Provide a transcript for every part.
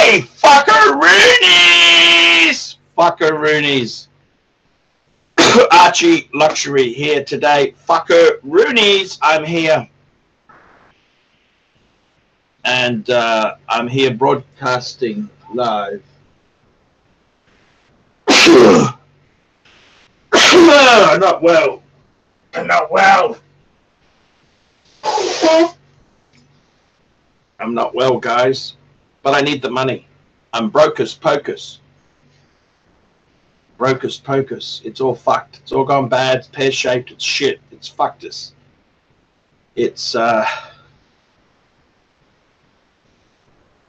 Hey, fuckeroonies! Fuckeroonies. Archie Luxury here today. Fuckeroonies, I'm here. And uh, I'm here broadcasting live. I'm not well. I'm not well. I'm not well, guys, but I need the money. I'm brocus pocus. Brocus pocus. It's all fucked. It's all gone bad. It's pear shaped. It's shit. It's fucked us. It's uh.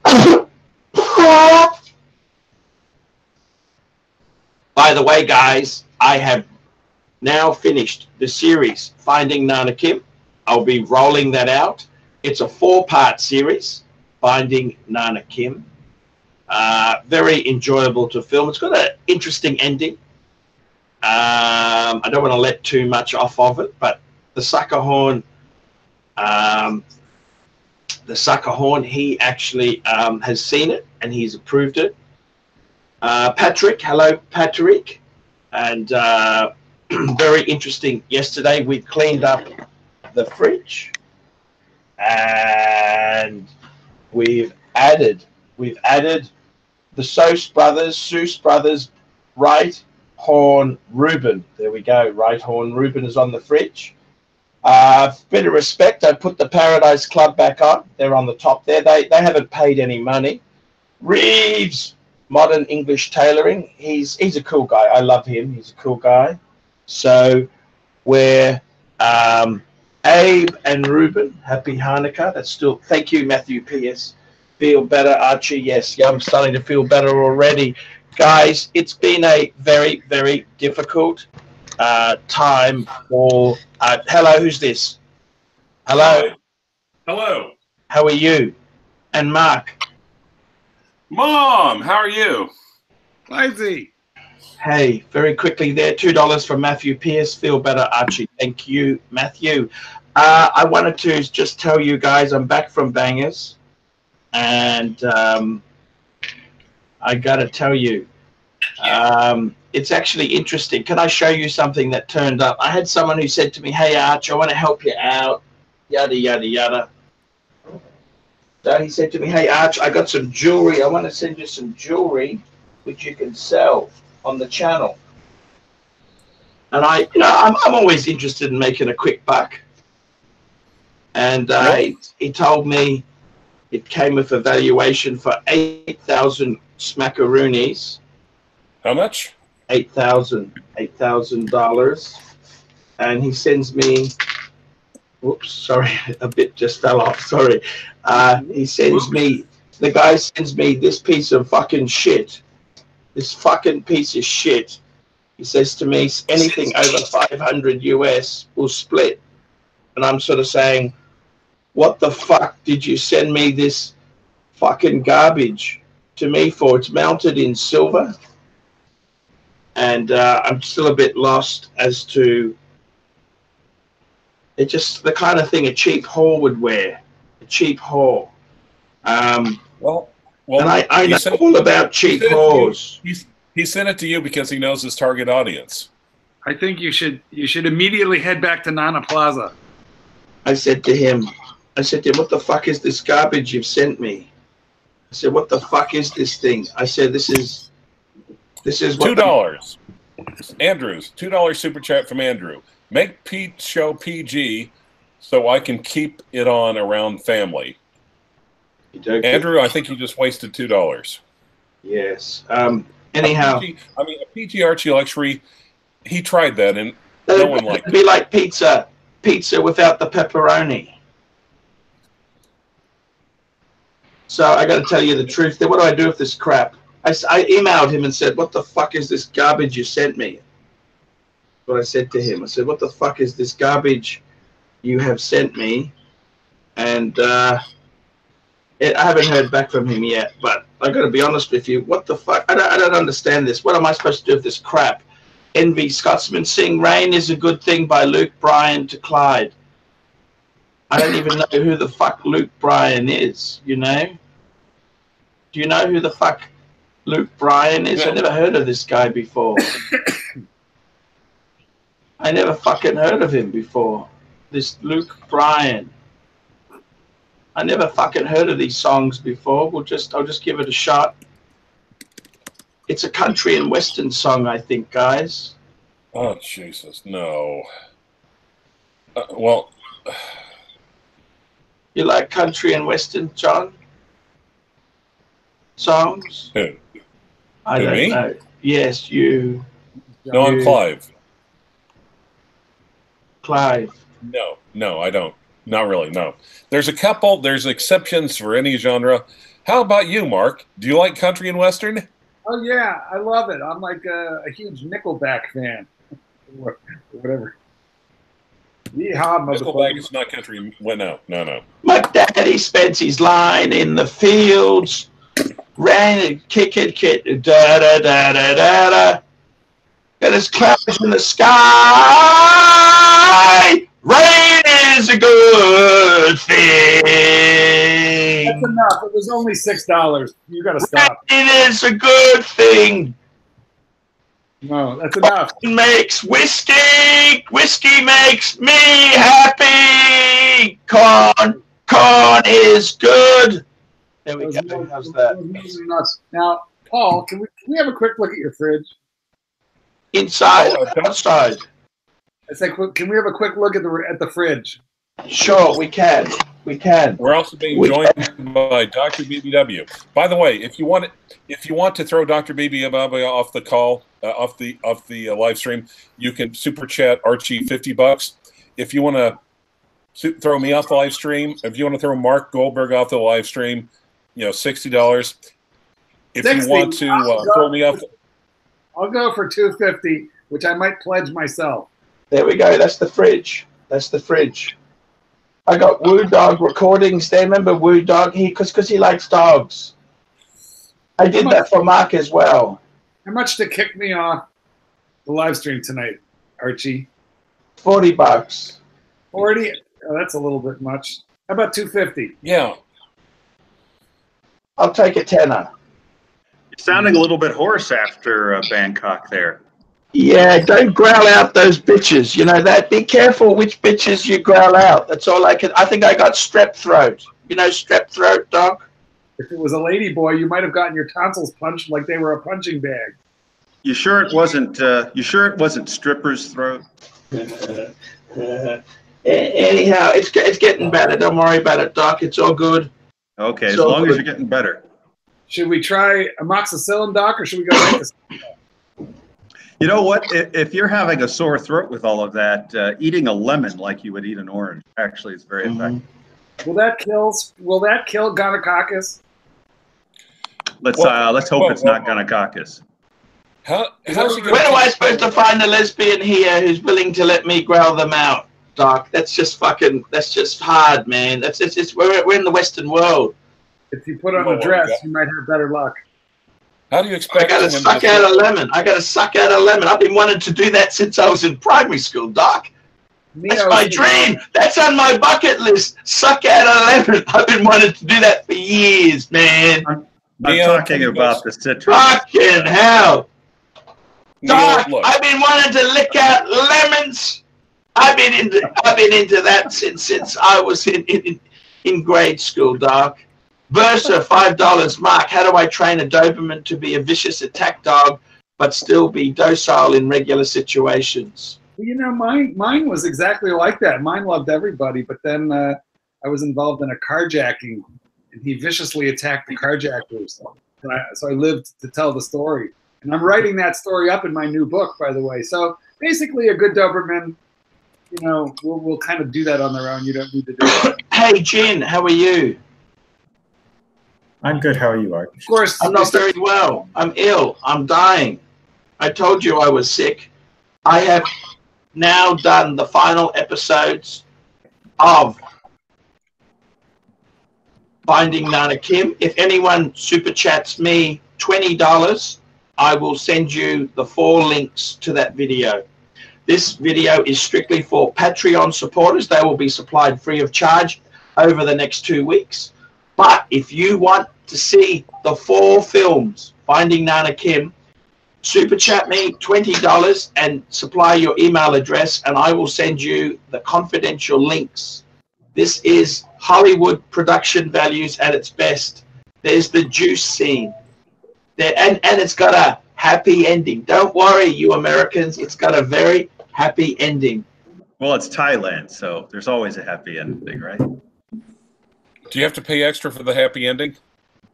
By the way, guys, I have now finished the series Finding Nana Kim. I'll be rolling that out. It's a four part series, Finding Nana Kim. Uh, very enjoyable to film. It's got an interesting ending. Um, I don't want to let too much off of it, but the sucker horn, um, the sucker horn, he actually um, has seen it and he's approved it. Uh, Patrick, hello, Patrick. And uh, very interesting. Yesterday we cleaned up the fridge and we've added we've added the Seuss brothers, Seuss brothers, right horn Reuben. There we go. Right horn Reuben is on the fridge. Uh, bit of respect. I put the Paradise Club back on. They're on the top there. They they haven't paid any money. Reeves Modern English Tailoring. He's he's a cool guy. I love him. He's a cool guy. So we're um, Abe and Ruben. Happy Hanukkah. That's still thank you, Matthew P.S. Feel better, Archie. Yes, yeah, I'm starting to feel better already. Guys, it's been a very, very difficult uh, time for. Uh, hello, who's this? Hello. Hello. How are you? And Mark. Mom, how are you? Lazy. Hey, very quickly there, two dollars from Matthew Pierce. Feel better, Archie. Thank you, Matthew. Uh, I wanted to just tell you guys I'm back from Bangers, and um, I got to tell you, um, it's actually interesting. Can I show you something that turned up? I had someone who said to me, "Hey, Arch, I want to help you out." Yada yada yada. So he said to me, "Hey, Arch, I got some jewelry. I want to send you some jewelry, which you can sell." On the channel. And I, you know, I'm, I'm always interested in making a quick buck. And uh, he, he told me it came with a valuation for 8,000 smackaroonies. How much? 8,000 $8,000. And he sends me, whoops, sorry, a bit just fell off, sorry. Uh, he sends me, the guy sends me this piece of fucking shit this fucking piece of shit. He says to me, anything over 500 US will split. And I'm sort of saying, what the fuck did you send me this fucking garbage to me for? It's mounted in silver. And uh, I'm still a bit lost as to it just the kind of thing a cheap whore would wear. A cheap whore. Um, well, well, and I, I know sent, all about cheap whores. He, he sent it to you because he knows his target audience. I think you should you should immediately head back to Nana Plaza. I said to him, I said to him, what the fuck is this garbage you've sent me? I said, what the fuck is this thing? I said, this is, this is two dollars. Andrews, two dollars super chat from Andrew. Make Pete show PG so I can keep it on around family. Andrew, I think you just wasted two dollars. Yes. Um, anyhow, PG, I mean, a PG Archie luxury. He tried that, and no one liked it. Be like pizza, pizza without the pepperoni. So I got to tell you the truth. Then what do I do with this crap? I, I emailed him and said, "What the fuck is this garbage you sent me?" What I said to him, I said, "What the fuck is this garbage you have sent me?" And uh, it, I haven't heard back from him yet, but I got to be honest with you. What the fuck? I don't, I don't understand this. What am I supposed to do with this crap? Envy Scotsman sing Rain is a Good Thing by Luke Bryan to Clyde. I don't even know who the fuck Luke Bryan is, you know? Do you know who the fuck Luke Bryan is? I never heard of this guy before. I never fucking heard of him before. This Luke Bryan. I never fucking heard of these songs before. We'll just I'll just give it a shot. It's a country and western song, I think, guys. Oh Jesus, no. Uh, well, You like country and western, John? Songs? who? I Who, don't me? know. Yes, you, No, I'm Clive. Clive. No, no, I don't. Not really. No. There's a couple. There's exceptions for any genre. How about you, Mark? Do you like country and western? Oh yeah, I love it. I'm like a, a huge Nickelback fan, or whatever. Yeehaw, Nickelback motherfucker! is not country. Well, no, no, no. My daddy spends his line in the fields, ran and kick it, kick da da da da da da. And there's clouds in the sky. Rain is a good thing. That's thing. enough. It was only six dollars. You got to stop. Rain is a good thing. No, that's enough. makes whiskey. Whiskey makes me happy. Corn, corn is good. There we Those go. How's that? those moves are nuts. Now, Paul, can we can we have a quick look at your fridge? Inside, Oh, outside. I said, can we have a quick look at the at the fridge? Sure, we can. We can. We're also being We- joined by Dr. BBW. By the way, if you want if you want to throw Dr. BBW off the call, uh, off the off the uh, live stream, you can super chat Archie fifty bucks. If you want to throw me off the live stream, if you want to throw Mark Goldberg off the live stream, you know sixty dollars. If 60? you want to uh, throw me off, I'll go for two fifty, which I might pledge myself. There we go. That's the fridge. That's the fridge. I got Woo Dog recordings there. Remember Woo Dog? He because because he likes dogs. I did that for Mark as well. How much to kick me off the live stream tonight, Archie? Forty bucks. Forty? Oh, that's a little bit much. How about two fifty? yeah, I'll take a tenner. You're sounding a little bit hoarse after uh, Bangkok there. Yeah, don't growl out those bitches. You know that. Be careful which bitches you growl out. That's all I can. I think I got strep throat. You know strep throat, doc. If it was a lady boy, you might have gotten your tonsils punched like they were a punching bag. You sure it wasn't? Uh, you sure it wasn't stripper's throat? Anyhow, it's it's getting better. Don't worry about it, doc. It's all good. Okay, as So long as you're getting better. Should we try amoxicillin, doc, or should we go right to You know what? If, if you're having a sore throat with all of that, uh, eating a lemon like you would eat an orange actually is very Mhm. effective. Will that kill? Will that kill gonococcus? Let's Well, uh, let's hope well, it's not well, gonococcus. how how's he When am I supposed to find a lesbian here who's willing to let me growl them out, doc? That's just fucking. That's just hard, man. That's it's, it's we're, we're in the Western world. If you put on a dress, you might have better luck. How do you expect? I gotta suck out a lemon. I gotta suck out a lemon. I've been wanting to do that since I was in primary school, doc. That's Neo- my dream. That's on my bucket list. Suck out a lemon. I've been wanting to do that for years, man. I'm Neo, talking about the citrus. Fucking hell. Doc, look, I've been wanting to lick out lemons. I've been into I've been into that since since I was in in, in grade school, Doc. Versa, five dollars. Mark, how do I train a Doberman to be a vicious attack dog but still be docile in regular situations? You know, mine mine was exactly like that. Mine loved everybody, but then uh, I was involved in a carjacking, and he viciously attacked the carjackers. And I, so I lived to tell the story, and I'm writing that story up in my new book, by the way. So basically, a good Doberman, you know, will will kind of do that on their own. You don't need to do it. Hey, Jen, how are you? I'm good. How are you, Art? Of course, I'm not very well. I'm ill. I'm dying. I told you I was sick. I have now done the final episodes of Finding Nana Kim. If anyone super chats me $20, I will send you the four links to that video. This video is strictly for Patreon supporters. They will be supplied free of charge over the next two weeks. But if you want to see the four films Finding Nana Kim, super chat me $20 and supply your email address, and I will send you the confidential links. This is Hollywood production values at its best. There's the juice scene. There, and, and it's got a happy ending. Don't worry, you Americans, it's got a very happy ending. Well, it's Thailand, so there's always a happy ending, right? Do you have to pay extra for the happy ending?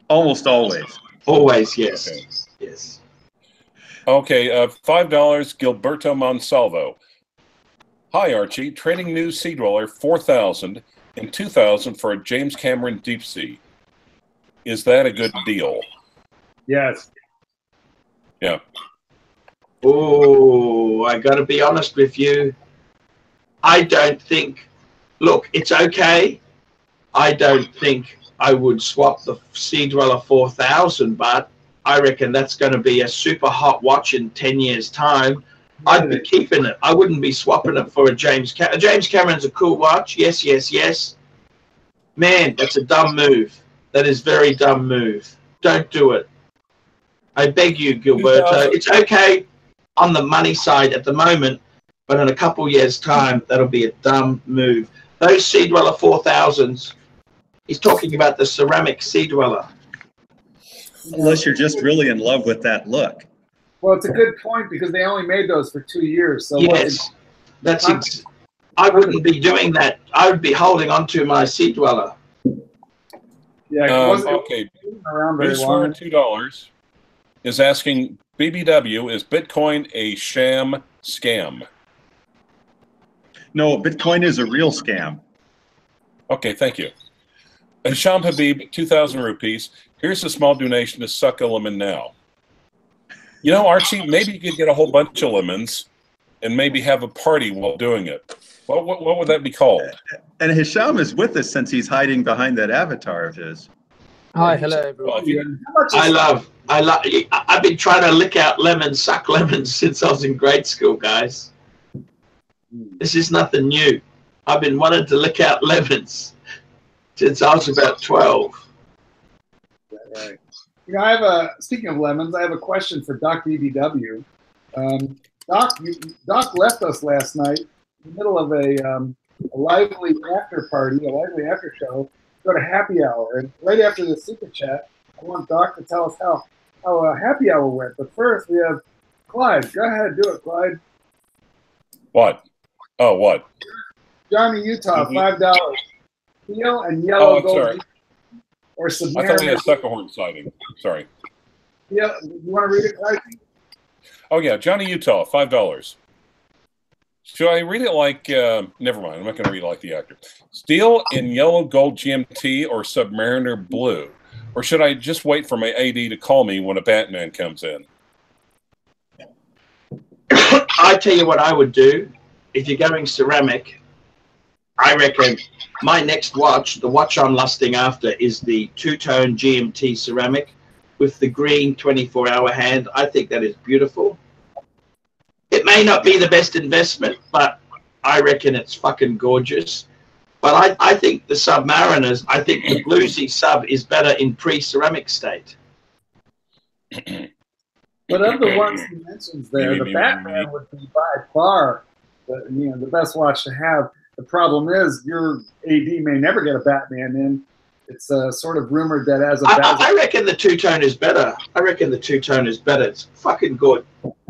Almost always. Always, yes. Okay. Yes. Okay, uh, five dollars, Gilberto Monsalvo. Hi Archie, Trading News Sea Dweller four thousand and two thousand for a James Cameron Deep Sea. Is that a good deal? Yes. Yeah. Oh, I got to be honest with you. I don't think. Look, it's okay. I don't think I would swap the Sea Dweller 4000, but I reckon that's going to be a super hot watch in 10 years' time. I'd be keeping it. I wouldn't be swapping it for a James Cameron. James Cameron's a cool watch. Yes, yes, yes. Man, that's a dumb move. That is very dumb move. Don't do it. I beg you, Gilberto. It's okay on the money side at the moment, but in a couple years' time, that'll be a dumb move. Those Sea Dweller 4000s, he's talking about the ceramic Sea Dweller. Unless you're just really in love with that look. Well, it's a good point because they only made those for two years. So Yes, that's ex- I wouldn't be doing that. I would be holding on to my Sea Dweller. yeah, it Um, okay, around very long. two dollars is asking BBW is Bitcoin a sham scam? No, Bitcoin is a real scam. Okay, thank you. And Sham Habib, 2,000 rupees. Here's a small donation to Suck a Lemon Now. You know, Archie, maybe you could get a whole bunch of lemons and maybe have a party while doing it. What, what, what would that be called? And Hisham is with us since he's hiding behind that avatar of his. Hi, hello Well, everyone. if you- How much is I love, I love. I've been trying to lick out lemons, suck lemons since I was in grade school, guys. This is nothing new. I've been wanting to lick out lemons since I was about 12. Right. You know, I have a, speaking of lemons, I have a question for Doc BBW. Um, Doc, you, Doc left us last night in the middle of a, um, a lively after party, a lively after show, go to happy hour. And right after the secret chat, I want Doc to tell us how, how a happy hour went. But first, we have Clyde. Go ahead, do it, Clyde. What? Oh, what? Johnny Utah, mm-hmm. $5 steel and yellow oh, gold sorry. or Submariner. I thought we had Suckerhorn sighting. Sorry. Yeah, you want to read it? Oh yeah, Johnny Utah, five dollars. Should I read it like? Uh, never mind. I'm not going to read it like the actor. Steel in yellow gold GMT or Submariner blue, or should I just wait for my AD to call me when a Batman comes in? I tell you what I would do. If you're going ceramic, I reckon my next watch, the watch I'm lusting after, is the two-tone GMT ceramic with the green 24-hour hand. I think that is beautiful. It may not be the best investment, but I reckon it's fucking gorgeous. But I, I think the Submariners, I think the Bluesy sub is better in pre-ceramic state. But of the ones he mentions there, the Maybe, Batman would be by far the you know the best watch to have. The problem is your AD may never get a Batman in. It's uh, sort of rumored that as a I, I, Batman, I reckon the two-tone is better. I reckon the two-tone is better. It's fucking good.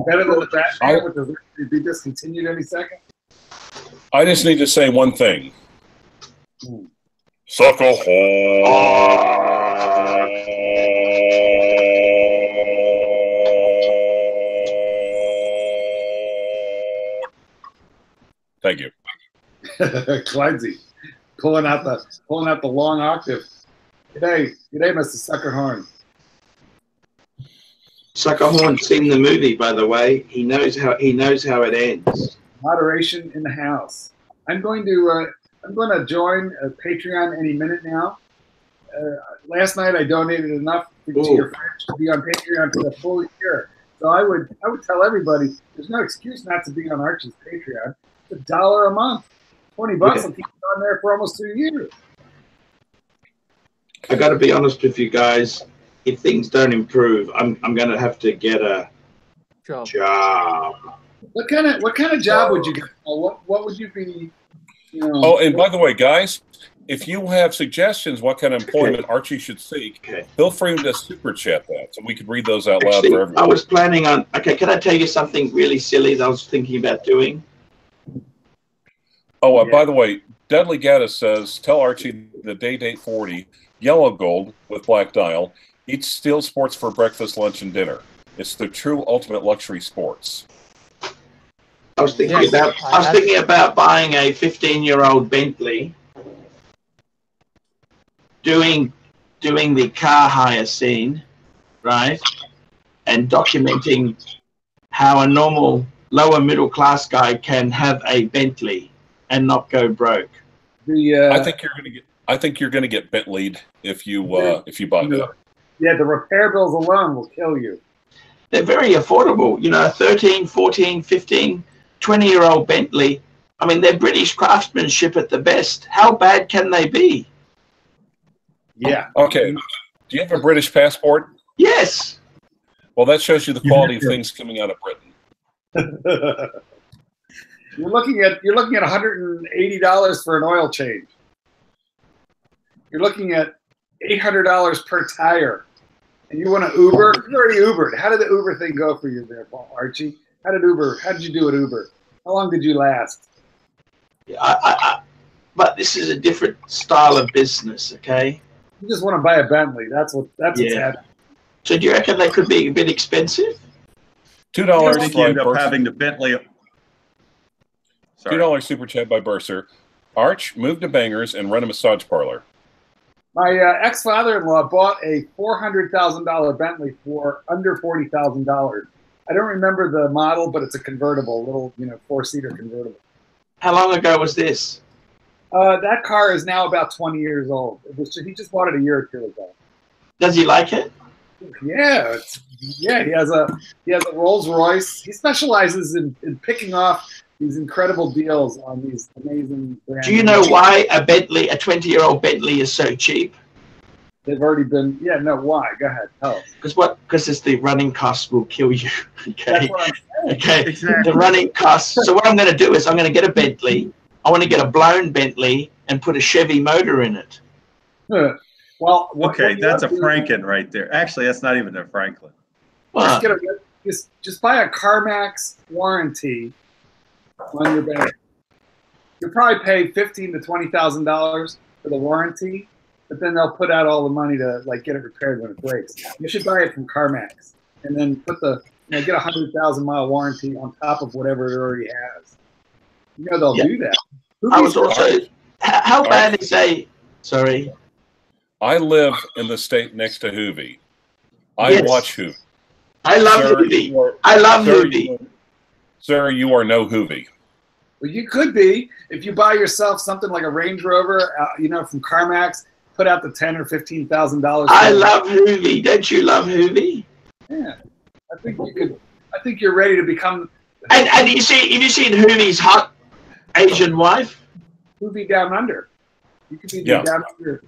better than the Batman, I- which is to be discontinued any second. I just need to say one thing. Hmm. Suck a hole. Clydesy, pulling out the pulling out the long octave. G'day, g'day, Mr. Suckerhorn. Suckerhorn seen the movie, by the way. He knows how he knows how it ends. Moderation in the house. I'm going to uh, I'm going to join uh, Patreon any minute now. Uh, last night I donated enough to, to your friends to be on Patreon for the full year. So I would I would tell everybody there's no excuse not to be on Archie's Patreon. It's a dollar a month, twenty bucks Yeah. will keep you on there for almost two years. I got to be honest with you guys. If things don't improve, I'm I'm going to have to get a Job. job. What kind of what kind of job would you oh. get? What what would you be? You know, Oh, and by the way, guys, if you have suggestions what kind of employment Archie should seek, Okay. feel free to super chat that so we could read those out loud for everyone. I was planning on. Okay, can I tell you something really silly that I was thinking about doing? Oh, uh, Yeah. by the way, Dudley Gaddis says, tell Archie the day date 40, yellow gold with black dial, eats steel sports for breakfast, lunch, and dinner. It's the true ultimate luxury sports. I was thinking Yes, about. I I was have- thinking about buying a 15-year-old Bentley, doing doing the car hire scene, right, and documenting how a normal lower middle class guy can have a Bentley and not go broke. the uh, I think you're gonna get. I think you're gonna get Bentleyed if you uh, if you buy that. yeah, the repair bills alone will kill you. They're very affordable, you know, 13, 14, 15, 20 year old Bentley. I mean, they're British craftsmanship at the best. How bad can they be? Yeah, Okay. Do you have a British passport? Yes. Well, that shows you the quality of things coming out of Britain. you're looking at you're looking at 180 dollars for an oil change. You're looking at 800 dollars per tire, and you want to Uber? You already Ubered. How did the Uber thing go for you there, Paul Archie? How did Uber? How did you do at Uber? How long did you last? I, I, I, but this is a different style of business, okay? You just want to buy a Bentley. That's what. That's what's Yeah. happening. So do you reckon they could be a bit expensive? Two I dollars think you by end up Bursa. having the Bentley. Two Sorry. dollars super chat by Burser. Arch, move to Bangers and run a massage parlor. My uh, ex father-in-law bought a four hundred thousand dollar Bentley for under forty thousand dollars. I don't remember the model, but it's a convertible, little you know four seater convertible. How long ago was this? Uh, that car is now about twenty years old. It was, he just bought it a year or two ago. Does he like it? Yeah, it's, yeah. He has a he has a Rolls Royce. He specializes in, in picking off these incredible deals on these amazing brands. Do you know why a Bentley, a 20 year old Bentley is so cheap? they've already been? Yeah, no. Why? Go ahead. Tell us. Because what? Because it's the running costs will kill you. Okay. That's what I'm Okay. Exactly. The running costs. So what I'm going to do is I'm going to get a Bentley. I want to get a blown Bentley and put a Chevy motor in it. saying. Well, Okay, that's a ought Franken right there. Actually, that's not even a Franklin. Well, Just, get a, just just buy a CarMax warranty on your Bentley. You'll probably pay fifteen to twenty thousand dollars for the warranty, but then they'll put out all the money to like get it repaired when it breaks. You should buy it from CarMax and then put the you know, get a hundred thousand mile warranty on top of whatever it already has. You know they'll Yeah. do that. Who I was also. How, how bad is a? Sorry. I live in the state next to Hoovie. I Yes. watch Hoovie. I love Sir, Hoovie. I love sir, Hoovie. You are- Sir, you are no Hoovie. Well, you could be if you buy yourself something like a Range Rover, uh, you know, from CarMax. Put out the ten or fifteen thousand dollars. I love Hoovie. Don't you love Hoovie? Yeah, I think you could. I think you're ready to become And and you see, have you seen Hoovie's hot Asian wife? Hoovie down under. You could be the Yeah. down under,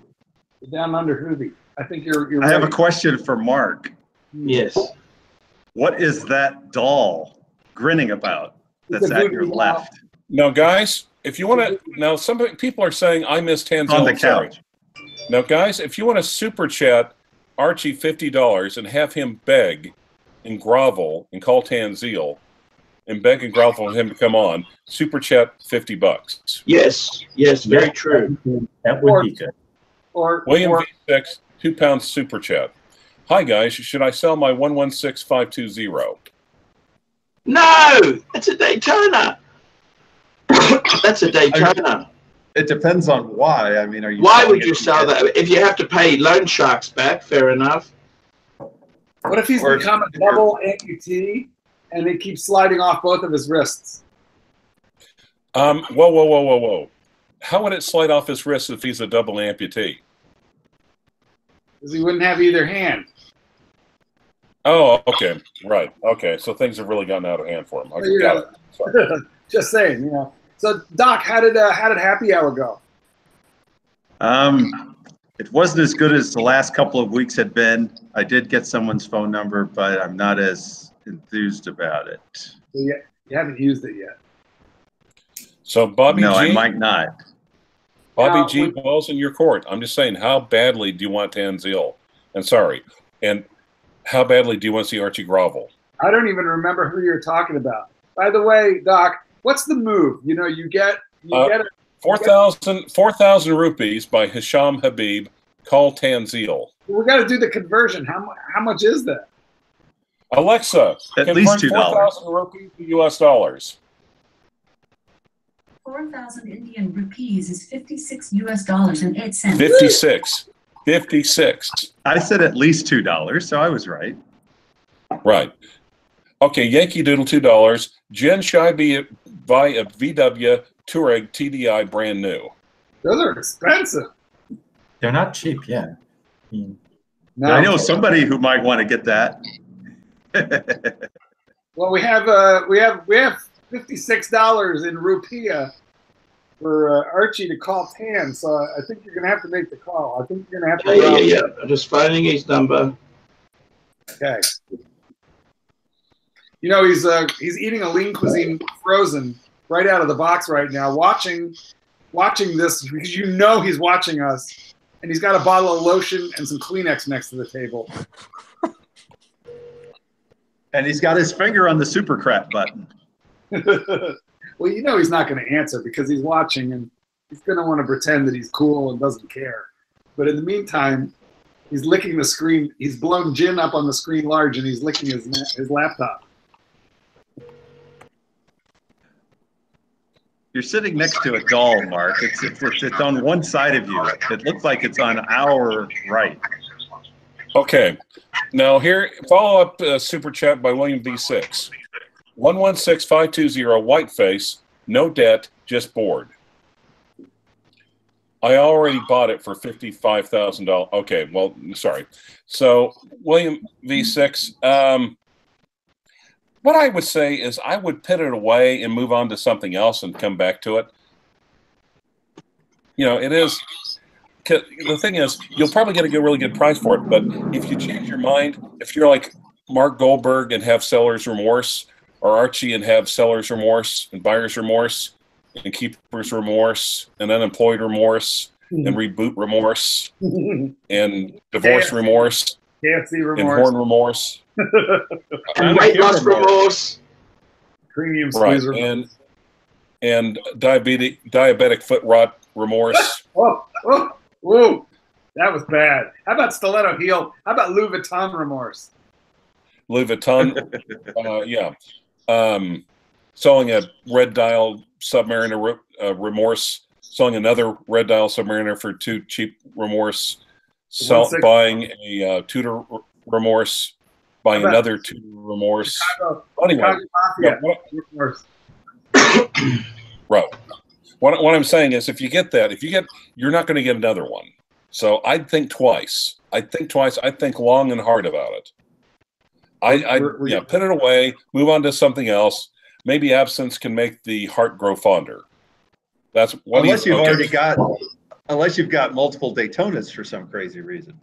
the down under Hoovie. I think you're. you're I have a question for Mark. Yes. What is that doll grinning about that's at your voodoo left Now, guys, if you want to, now some people are saying I missed hands on the I'm sorry. couch? Now, guys, if you want to super chat Archie fifty dollars and have him beg and grovel and call Tanzil and beg and grovel for him to come on, super chat fifty bucks. Yes. Yes. Very true. That would be good. Or, William or V6, two pounds super chat. Hi guys, should I sell my one one six five two zero? No, that's a Daytona. that's a Daytona. It depends on why. I mean, are you? Why would you sell that? If you have to pay loan sharks back, fair enough. what if he's Or- become a double amputee and it keeps sliding off both of his wrists? Um, whoa, whoa, whoa, whoa, whoa. How would it slide off his wrists if he's a double amputee? Because he wouldn't have either hand. Oh, okay, right, okay. So things have really gotten out of hand for him. Okay, got it. Just saying, you know. So, Doc, how did uh, how did Happy Hour go? Um, It wasn't as good as the last couple of weeks had been. I did get someone's phone number, but I'm not as enthused about it. You, you haven't used it yet. So Bobby no, G, I might not. Bobby Now, G, we- balls in your court. I'm just saying, how badly do you want Tanzil? And sorry, and how badly do you want to see Archie Grovel? I don't even remember who you're talking about. By the way, Doc, what's the move? You know, you get you Uh, get a, 4,000 4,000 rupees by Hisham Habib. Call Tanzil. we got to do the conversion. How how much is that? Alexa, At convert least $2. 4,000 rupees to US dollars. 4,000 Indian rupees is 56 US dollars and 8 cents. 56. 56. I said at least two dollars, so I was right. Right. Okay, Yankee Doodle $2. Jen Shy be by a VW Touareg TDI brand new. Those are expensive. They're not cheap, yeah. I mean, No. I know somebody who might want to get that. Well, we have uh, we have we have fifty six dollars in rupiah for uh, Archie to call Pan. So I think you're gonna have to make the call. I think you're gonna have to. Yeah, yeah, yeah, yeah. I'm just phoning his number. Okay. You know he's uh, he's eating a lean cuisine frozen right out of the box right now, watching watching this because you know he's watching us, and he's got a bottle of lotion and some Kleenex next to the table. And he's got his finger on the super crap button. well, you know he's not going to answer because he's watching and he's going to want to pretend that he's cool and doesn't care. But in the meantime, he's licking the screen. He's blown gin up on the screen large and he's licking his his laptop. You're sitting next to a doll, Mark. It's, it's, it's, it's on one side of you. It looks like it's on our right. Okay. Now here, follow up uh, super chat by William V6. 116520 Whiteface, no debt, just bored. I already bought it for $55,000. Okay, well, sorry. So, William V6, um, what I would say is I would put it away and move on to something else and come back to it. You know, it is. the thing is, you'll probably get a good, really good price for it. But if you change your mind, if you're like Mark Goldberg and have seller's remorse, or Archie and have seller's remorse and buyer's remorse and keeper's remorse and unemployed remorse and reboot remorse and divorce Yeah. remorse KFC and remorse, horn remorse. And weight loss remorse. premium Right. squeeze remorse. And and diabetic diabetic foot rot remorse. Oh, oh, whoa, that was bad. How about stiletto heel? How about Louis Vuitton remorse? Louis Vuitton. uh, yeah. Um, selling a red dial Submariner re- uh, remorse, selling another red dial Submariner for two cheap remorse, sell, buying a uh, Tudor remorse, buying another Tudor remorse. Chicago, Anyway, Chicago what, right. What, what I'm saying is, if you get that, if you get, you're not going to get another one. So I'd think twice. I'd think twice. I'd think long and hard about it. I, I We're- we're- yeah, put it away, move on to something else. Maybe absence can make the heart grow fonder. That's what Unless you, you've okay. already got, unless you've got multiple Daytonas for some crazy reason.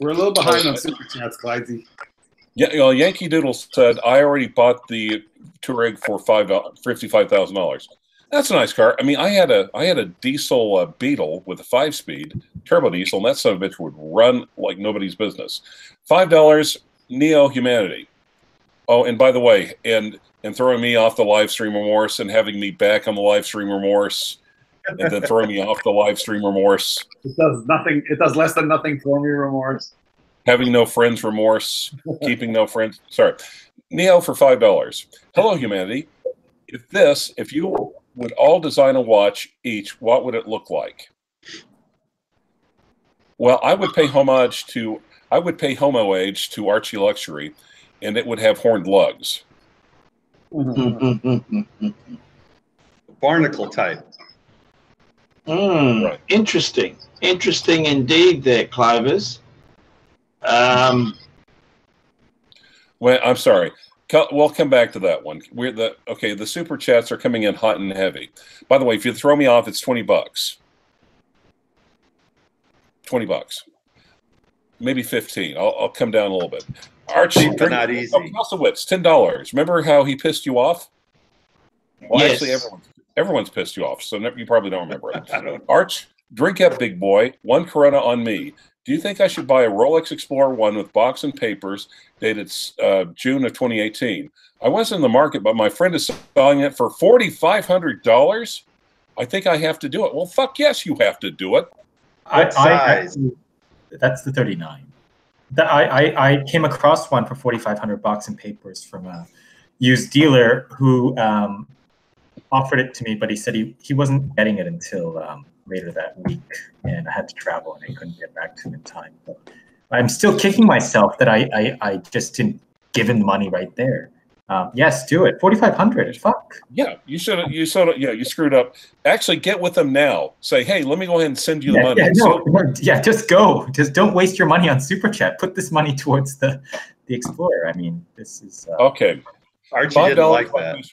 We're a little behind on super chats, Clydesy. Yeah, you know, Yankee Doodle said I already bought the Touareg for five fifty-five thousand dollars. That's a nice car. I mean, I had a I had a diesel uh, Beetle with a five-speed turbo diesel, and that son of a bitch would run like nobody's business. Five dollars, Neo Humanity. Oh, and by the way, and and throwing me off the live stream remorse and having me back on the live stream remorse, and then throwing me off the live stream remorse, It does nothing. It does less than nothing for me. Remorse. having no friends remorse, keeping no friends. Sorry, Neo for five dollars. Hello, humanity. If this, if you would all design a watch each, what would it look like? Well, I would pay homage to, I would pay homage to Archie Luxury, and it would have horned lugs. Mm, Barnacle type. Right. Interesting. Interesting indeed there, Clovers. Um, Well, I'm sorry. We'll come back to that one. We're the okay. The super chats are coming in hot and heavy. By the way, if you throw me off, it's twenty bucks. 20 bucks, maybe 15. I'll, I'll come down a little bit. Archie, but not easy. Oh, ten dollars. Remember how he pissed you off? Well, Yes. actually, everyone's, everyone's pissed you off, so you probably don't remember it. I don't. Arch, drink up, big boy. One Corona on me. Do you think I should buy a Rolex Explorer One with box and papers dated uh, June of 2018? I wasn't in the market, but my friend is selling it for forty five hundred dollars. I think I have to do it. Well, fuck yes, you have to do it. I, What I size? that's the 39. That I, I, I came across one for 4,500 bucks in papers from a used dealer who um, offered it to me, but he said he, he wasn't getting it until um, later that week, and I had to travel and I couldn't get back to him in time. But I'm still kicking myself that I, I, I just didn't give him the money right there. Um, yes, do it. 4,500. Fuck. Yeah, you should have. You sort of. Yeah, you screwed up. Actually, get with them now. Say, hey, let me go ahead and send you the money. yeah, no, no, yeah, just go. Just don't waste your money on super chat. Put this money towards the the Explorer. I mean, this is uh, okay. Archie didn't like that.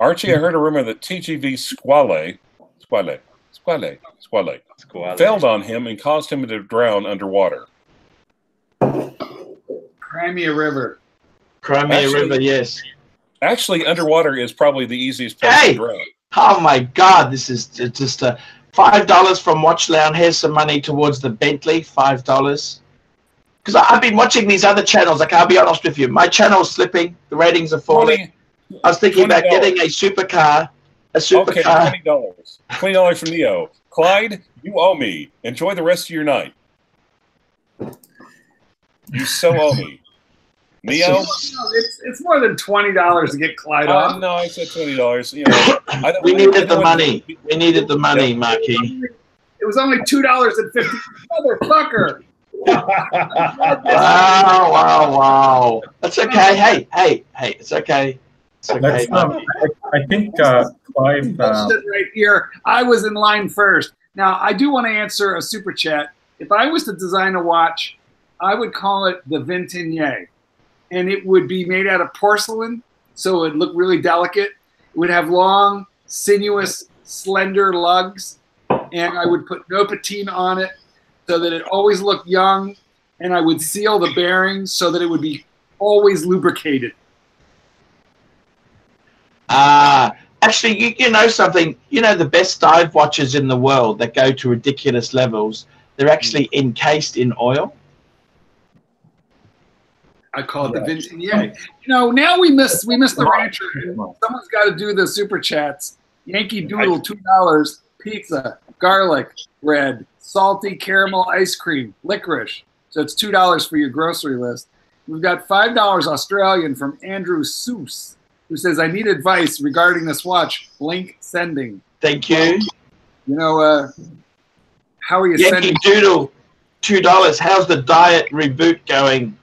Archie, I heard a rumor that TGV Squale, Squale, Squale, Squale Squally. failed on him and caused him to drown underwater. Crimea River. Crimea Actually- River, yes. Actually, underwater is probably the easiest place Hey! to drown. Oh my God, this is just a five dollars from Watch Lounge. Here's some money towards the Bentley, five dollars. Because I've been watching these other channels. Like I'll be honest with you, my channel's slipping. The ratings are falling. Twenty. I was thinking about $20. getting a supercar, a Okay, supercar. twenty dollars. Twenty dollars from Neo. Clyde, you owe me. Enjoy the rest of your night. You so owe me. Neo. It's it's more than twenty dollars to get Clyde Uh, off. no, I said twenty dollars. You know, we needed don't the want- money. We needed the money, Marky. It was only two dollars and fifty. Motherfucker! Wow, wow, wow. That's okay. Hey, hey, hey. It's okay. It's okay. Um, I, I think uh, Clive. Bullshit right here. I was in line first. Now I do want to answer a super chat. If I was to design a watch, I would call it the Vintinier, and it would be made out of porcelain, so it would look really delicate. It would have long, sinuous, slender lugs, and I would put no patina on it, so that it always looked young, and I would seal the bearings so that it would be always lubricated. Ah, actually, you, you know something. You know the best dive watches in the world that go to ridiculous levels. They're actually encased in oil. I call it the Vintinier. You know, now we miss we miss the rancher. Someone's got to do the super chats. Yankee Doodle, two dollars. Pizza, garlic, bread, salty caramel ice cream, licorice. So it's two dollars for your grocery list. We've got five dollars Australian from Andrew Seuss, who says, "I need advice regarding this watch. Link sending. Thank you, You know, uh, how are you Yankee sending? Doodle. Two dollars. How's the diet reboot going?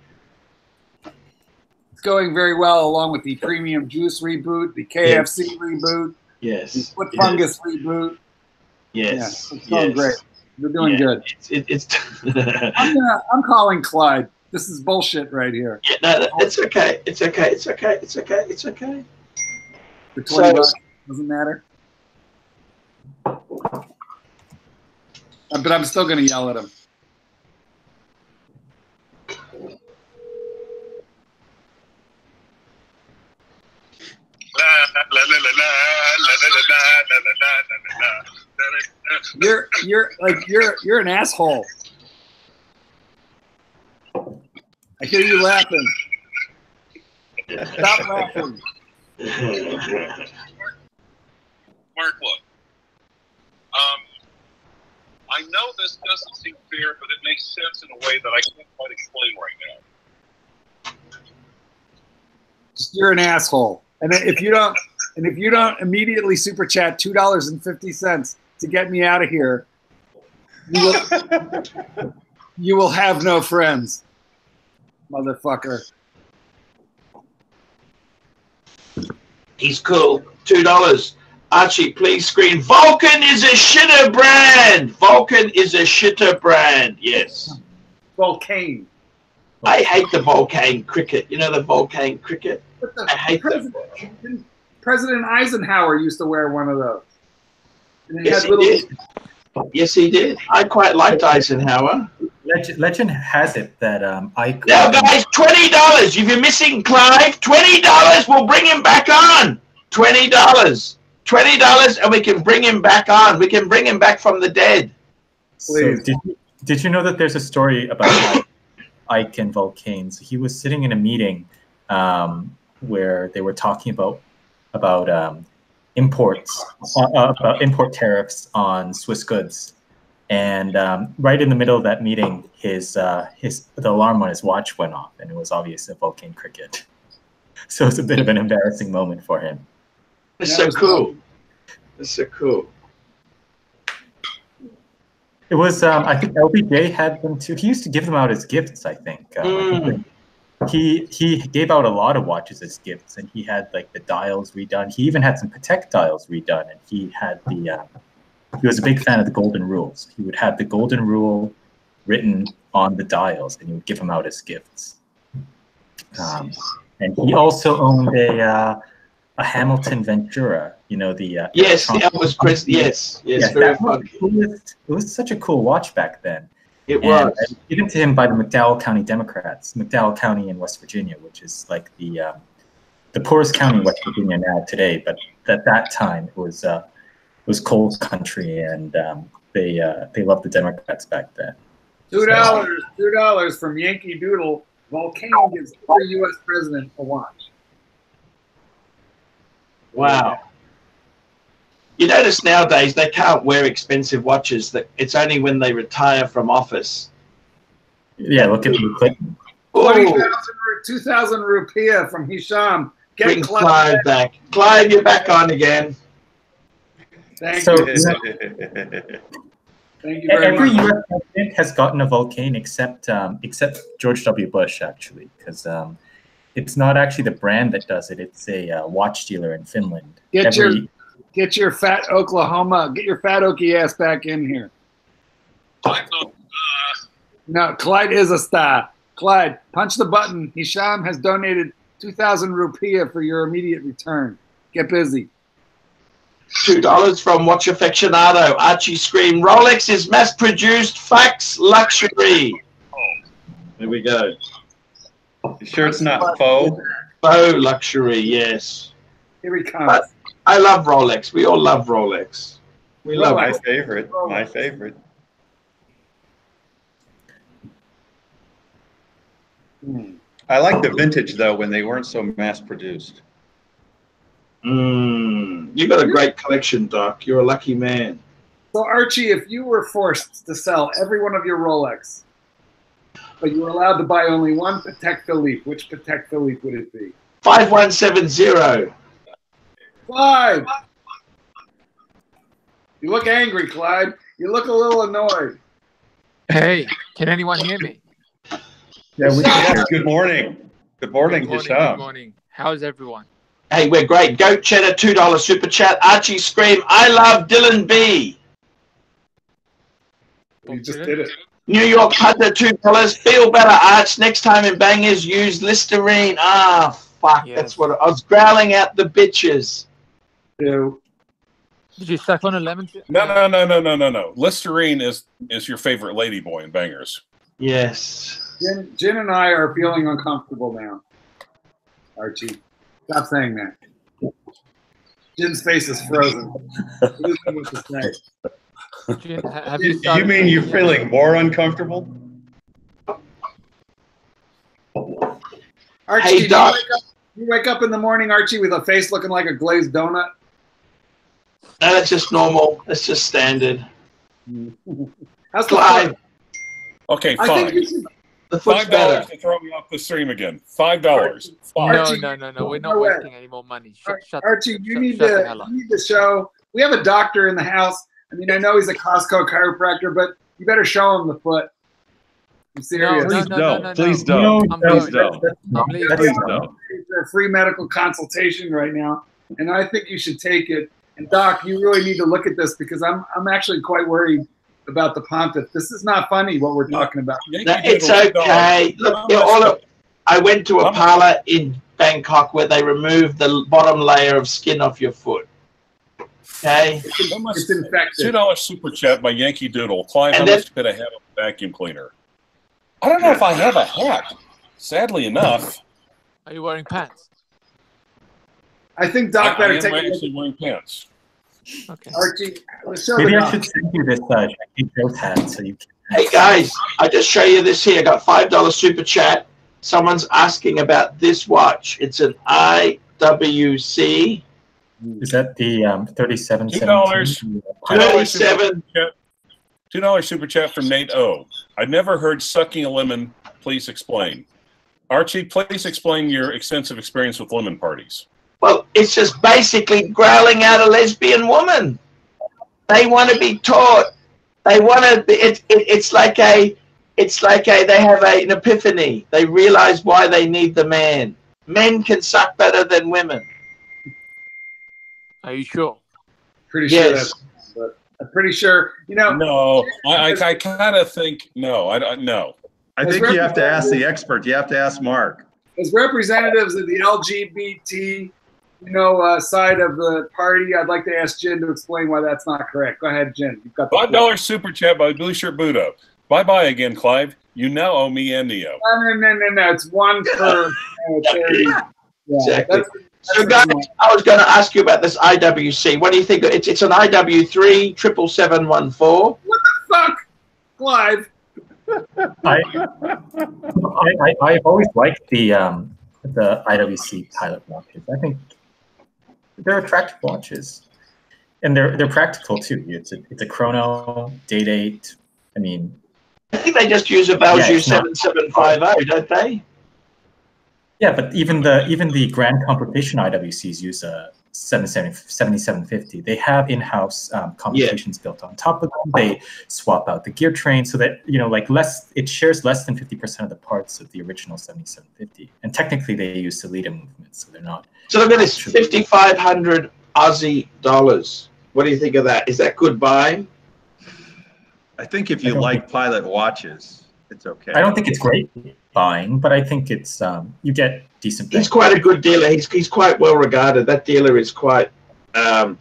It's going very well, along with the premium juice reboot, the KFC reboot, the Yes. foot fungus reboot. Yes. Yeah, it's going yes. great. They're doing Yeah. good. It's, it, it's I'm gonna, I'm calling Clyde. This is bullshit right here. Yeah, no, no, it's okay. It's okay. It's okay. It's okay. It's okay. For twenty So- bucks, doesn't matter. Uh, But I'm still gonna yell at him. You're you're like you're you're an asshole. I hear you laughing. Stop laughing. Mark, look. Um, I know this doesn't seem fair, but it makes sense in a way that I can't quite explain right now. You're an asshole. And if you don't, and if you don't immediately super chat two dollars and fifty cents to get me out of here, you will, you will have no friends, motherfucker. He's cool. Two dollars. Archie, please screen. Vulcain is a shitter brand. Vulcain is a shitter brand. Yes. Volcane. I hate the Vulcain cricket. You know the Vulcain cricket? The I hate them. President, President Eisenhower used to wear one of those. And it Yes, had he little did. Yes, he did. I quite liked Eisenhower. Legend, legend has it that um, Ike. Now, guys, twenty dollars. If you're missing Clive, twenty dollars. We'll bring him back on. Twenty dollars. Twenty dollars, and we can bring him back on. We can bring him back from the dead. So did, you- did you know that there's a story about Ike, Ike and Vulcains? He was sitting in a meeting um, where they were talking about about um, imports, uh, uh, about import tariffs on Swiss goods, and um, right in the middle of that meeting, his uh, his the alarm on his watch went off, and it was obvious a Vulcain Cricket. So it's a bit of an embarrassing moment for him. It's so cool. It's so cool. It was, um, I think LBJ had them too. He used to give them out as gifts, I think. Um, I think He he gave out a lot of watches as gifts, and he had like the dials redone. He even had some Patek dials redone, and he had the. Uh, he was a big fan of the golden rules. He would have the golden rule written on the dials, and he would give them out as gifts. Um, and he also owned a uh, a Hamilton Ventura. You know the uh, Yes, the Elvis Presley. Yes, yes, Yes, very funky. it was, it was such a cool watch back then. It And was. given to him by the McDowell County Democrats, McDowell County in West Virginia, which is like the um, the poorest county in West Virginia now today. But at that time, it was uh, was coal country, and um, they uh, they loved the Democrats back then. Two dollars, two dollars from Yankee Doodle. Vulcain gives every U.S. president a watch. Wow. You notice nowadays they can't wear expensive watches. That it's only when they retire from office. Yeah, look at Bill Clinton. Twenty Oh, thousand, two thousand rupiah from Hisham. Get bring Clive Clive back. back. Clive, you're back on again. Thank So you. Thank you very every much. U.S. president has gotten a Vulcain except um, except George W. Bush, actually, because um, it's not actually the brand that does it. It's a uh, watch dealer in Finland. Get your get your fat Oklahoma, get your fat Okie ass back in here. I'm not. Uh, No, Clyde is a star. Clyde, punch the button. Hisham has donated 2,000 rupiah for your immediate return. Get busy. Two dollars from Watch Aficionado. Archie Scream. Rolex is mass produced. Fax luxury. There we go. You sure it's not faux? Faux luxury. Yes. Here he comes. But- I love Rolex. We all love Rolex. We love My it. favorite, my favorite. Hmm. I like the vintage though, when they weren't so mass produced. Mm, you got a great collection, Doc. You're a lucky man. So, Archie, if you were forced to sell every one of your Rolex, but you were allowed to buy only one Patek Philippe, which Patek Philippe would it be? Five one seven zero. Five. You look angry, Clyde. You look a little annoyed. Hey, can anyone hear me? Yeah, we, Yes, good morning. Good morning, Good morning. Good morning. How's everyone? Hey, we're great. Goat Cheddar, two dollar super chat. Archie Scream. I love Dylan B. You just did it. New York Putter, two dollars. Feel better, Arch. Next time in bangers, use Listerine. Ah, fuck. Yes. That's what I was growling at the bitches. Two. Did you suck on a lemon? No, no, no, no, no, no, no. Listerine is is your favorite lady boy in bangers. Yes. Jin, Jin and I are feeling uncomfortable now. Archie, stop saying that. Jim's face is frozen. He doesn't know what to say. Jin, ha- have you You mean you're yet? feeling more uncomfortable? Archie, Hey, do you, wake up, you wake up in the morning, Archie, with a face looking like a glazed donut? No, that's just normal. That's just standard. How's the Clive, foot? Okay, I think fine. you should. The Five dollars to throw me off the stream again. Five dollars. No, no, no, no. We're not no wasting any more money. Shut, shut, Archie, you shut- need shut to you need to show. We have a doctor in the house. I mean, I know he's a Costco chiropractor, but you better show him the foot. I'm serious. No, Please no, don't. no, no, Please no. don't. I'm Please don't. I'm Please don't. It's a free medical consultation right now, and I think you should take it. And Doc, you really need to look at this because I'm I'm actually quite worried about the pontiff. This is not funny what we're talking about. No, it's okay. $2. Look, all of, I went to a I'm- parlor in Bangkok where they removed the bottom layer of skin off your foot. Okay. How much- It's infected. Two dollar super chat by Yankee Doodle. Clive, how And then- much could I have a vacuum cleaner? I don't know if I have a hat. Sadly enough, Are you wearing pants? I think Doc I better am take a look. actually wearing pants. Okay. Archie, let's show Maybe I should send you this uh, Jackie Joe's hat so you can. Hey guys, I just show you this here. I got five dollar super chat. Someone's asking about this watch. It's an IWC Is that the um, 37? Two dollars. thirty-seven. Two dollar super chat from Nate O. I've never heard sucking a lemon. Please explain. Archie, please explain your extensive experience with lemon parties. Well, it's just basically growling out a lesbian woman. They want to be taught. They want to. It, it, it's like a. It's like a. They have a, an epiphany. They realize why they need the man. Men can suck better than women. Are you sure? Pretty sure Yes. that's. But I'm pretty sure. You know, No, I, I, I kind of think no. I, I no. I think you have to ask the expert. You have to ask Mark. as representatives of the LGBT, you know, uh, side of the party, I'd like to ask Jen to explain why that's not correct. Go ahead, Jen. You've got Five dollar super chat by Blue Shirt Buddha. Bye bye again, Clive. You now owe me and Neo. No, no, no, no, no. It's one per uh, charity. Yeah, Exactly. that's- So, guys, I was going to ask you about this IWC. What do you think? It's it's an IW three triple seven one four. What the fuck, Clive. I, I, I, I've always liked the um, the IWC pilot watches. I think they're attractive watches, and they're they're practical too. It's a it's a chrono, day date. I mean, I think they just use a Valjoux Yeah, seven seven five zero, don't they? yeah, but even the even the Grande Complication IWCs use a 7750. They have in-house um, computations built on top of them. They swap out the gear train so that you know, like less, it shares less than 50% of the parts of the original 7750. And technically, they use Sellita movements, so they're not. So look at this, fifty five hundred Aussie dollars. What do you think of that? Is that good buying? I think if you don't like pilot watches, it's okay. I don't think it's great buying, but I think it's um, you get decent. He's quite a good dealer. He's he's quite well regarded. That dealer is quite. Um,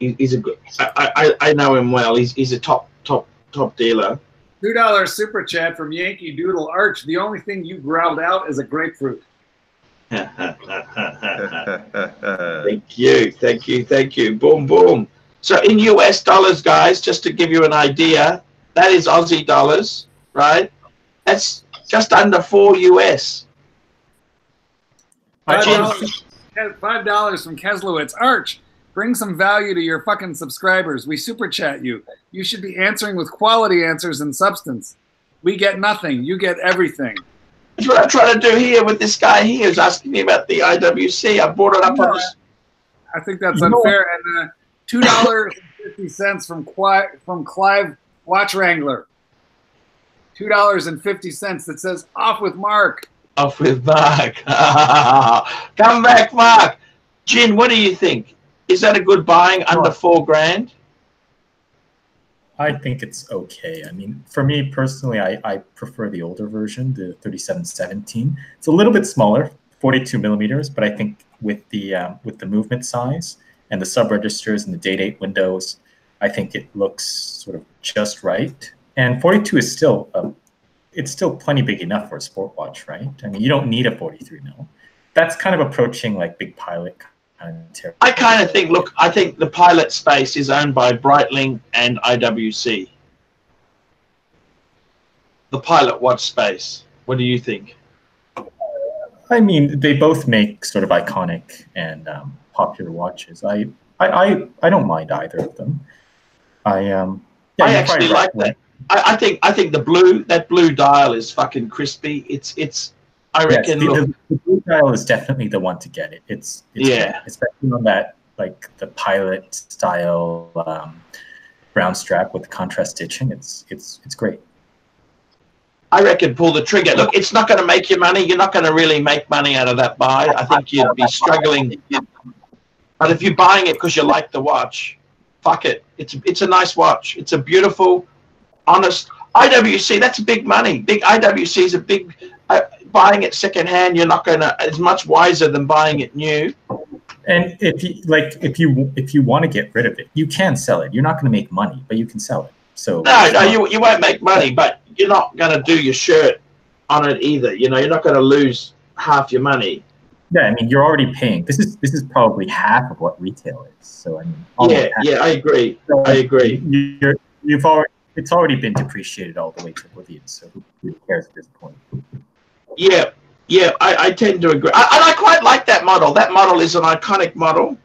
he, he's a good. I, I I know him well. He's he's a top top top dealer. Two dollar super chat from Yankee Doodle Arch. The only thing you growled out is a grapefruit. Thank you, thank you, thank you. Boom, boom. So in US dollars, guys, just to give you an idea, that is Aussie dollars, right? That's just under four US. Five Jim. dollars Five dollars from Keslowitz. Arch, bring some value to your fucking subscribers. We super chat you. You should be answering with quality answers and substance. We get nothing. You get everything. That's what I'm trying to do here with this guy here who's asking me about the IWC. I brought it up on this. I think that's unfair. And uh, two dollars fifty cents from Clive from Clive Watch Wrangler. Two dollars and fifty cents that says off with Mark. Off with Mark. Come back, Mark. Jin, what do you think? Is that a good buying under four grand? I think it's okay. I mean, for me personally, I, I prefer the older version, the 3717. It's a little bit smaller, 42 millimeters, but I think with the um, with the movement size and the sub registers and the date windows, I think it looks sort of just right. And 42 is still a, it's still plenty big enough for a sport watch, right? I mean, you don't need a 43 mil. That's kind of approaching like big pilot. I kind of think, look, I think the pilot space is owned by Breitling and IWC. The pilot watch space. What do you think? I mean, they both make sort of iconic and um, popular watches. I, I, I, I don't mind either of them. I um, yeah, I actually like right. that. I, I think I think the blue that blue dial is fucking crispy. It's it's. I reckon. the, look, the, the blue dial is definitely the one to get it. It's, it's Yeah. especially on that like the pilot style um, brown strap with contrast stitching. It's it's it's great. I reckon pull the trigger. Look, it's not going to make you money. You're not going to really make money out of that buy. I think you'd be struggling. But if you're buying it because you like the watch, fuck it. It's it's a nice watch. It's a beautiful, honest IWC. That's big money. Big IWC is a big. Uh, buying it secondhand, you're not going to. It's much wiser than buying it new. And if you like, if you if you want to get rid of it, you can sell it. You're not going to make money, but you can sell it. So No, no, you, you won't make money, but you're not going to do your shirt on it either. You know, you're not going to lose half your money. Yeah, I mean, you're already paying. This is this is probably half of what retail is. So I mean, Yeah, yeah, I agree. So I agree. You're, you've already it's already been depreciated all the way to oblivion. So who, who cares at this point? Yeah, yeah, I, I tend to agree. I, and I quite like that model. That model is an iconic model.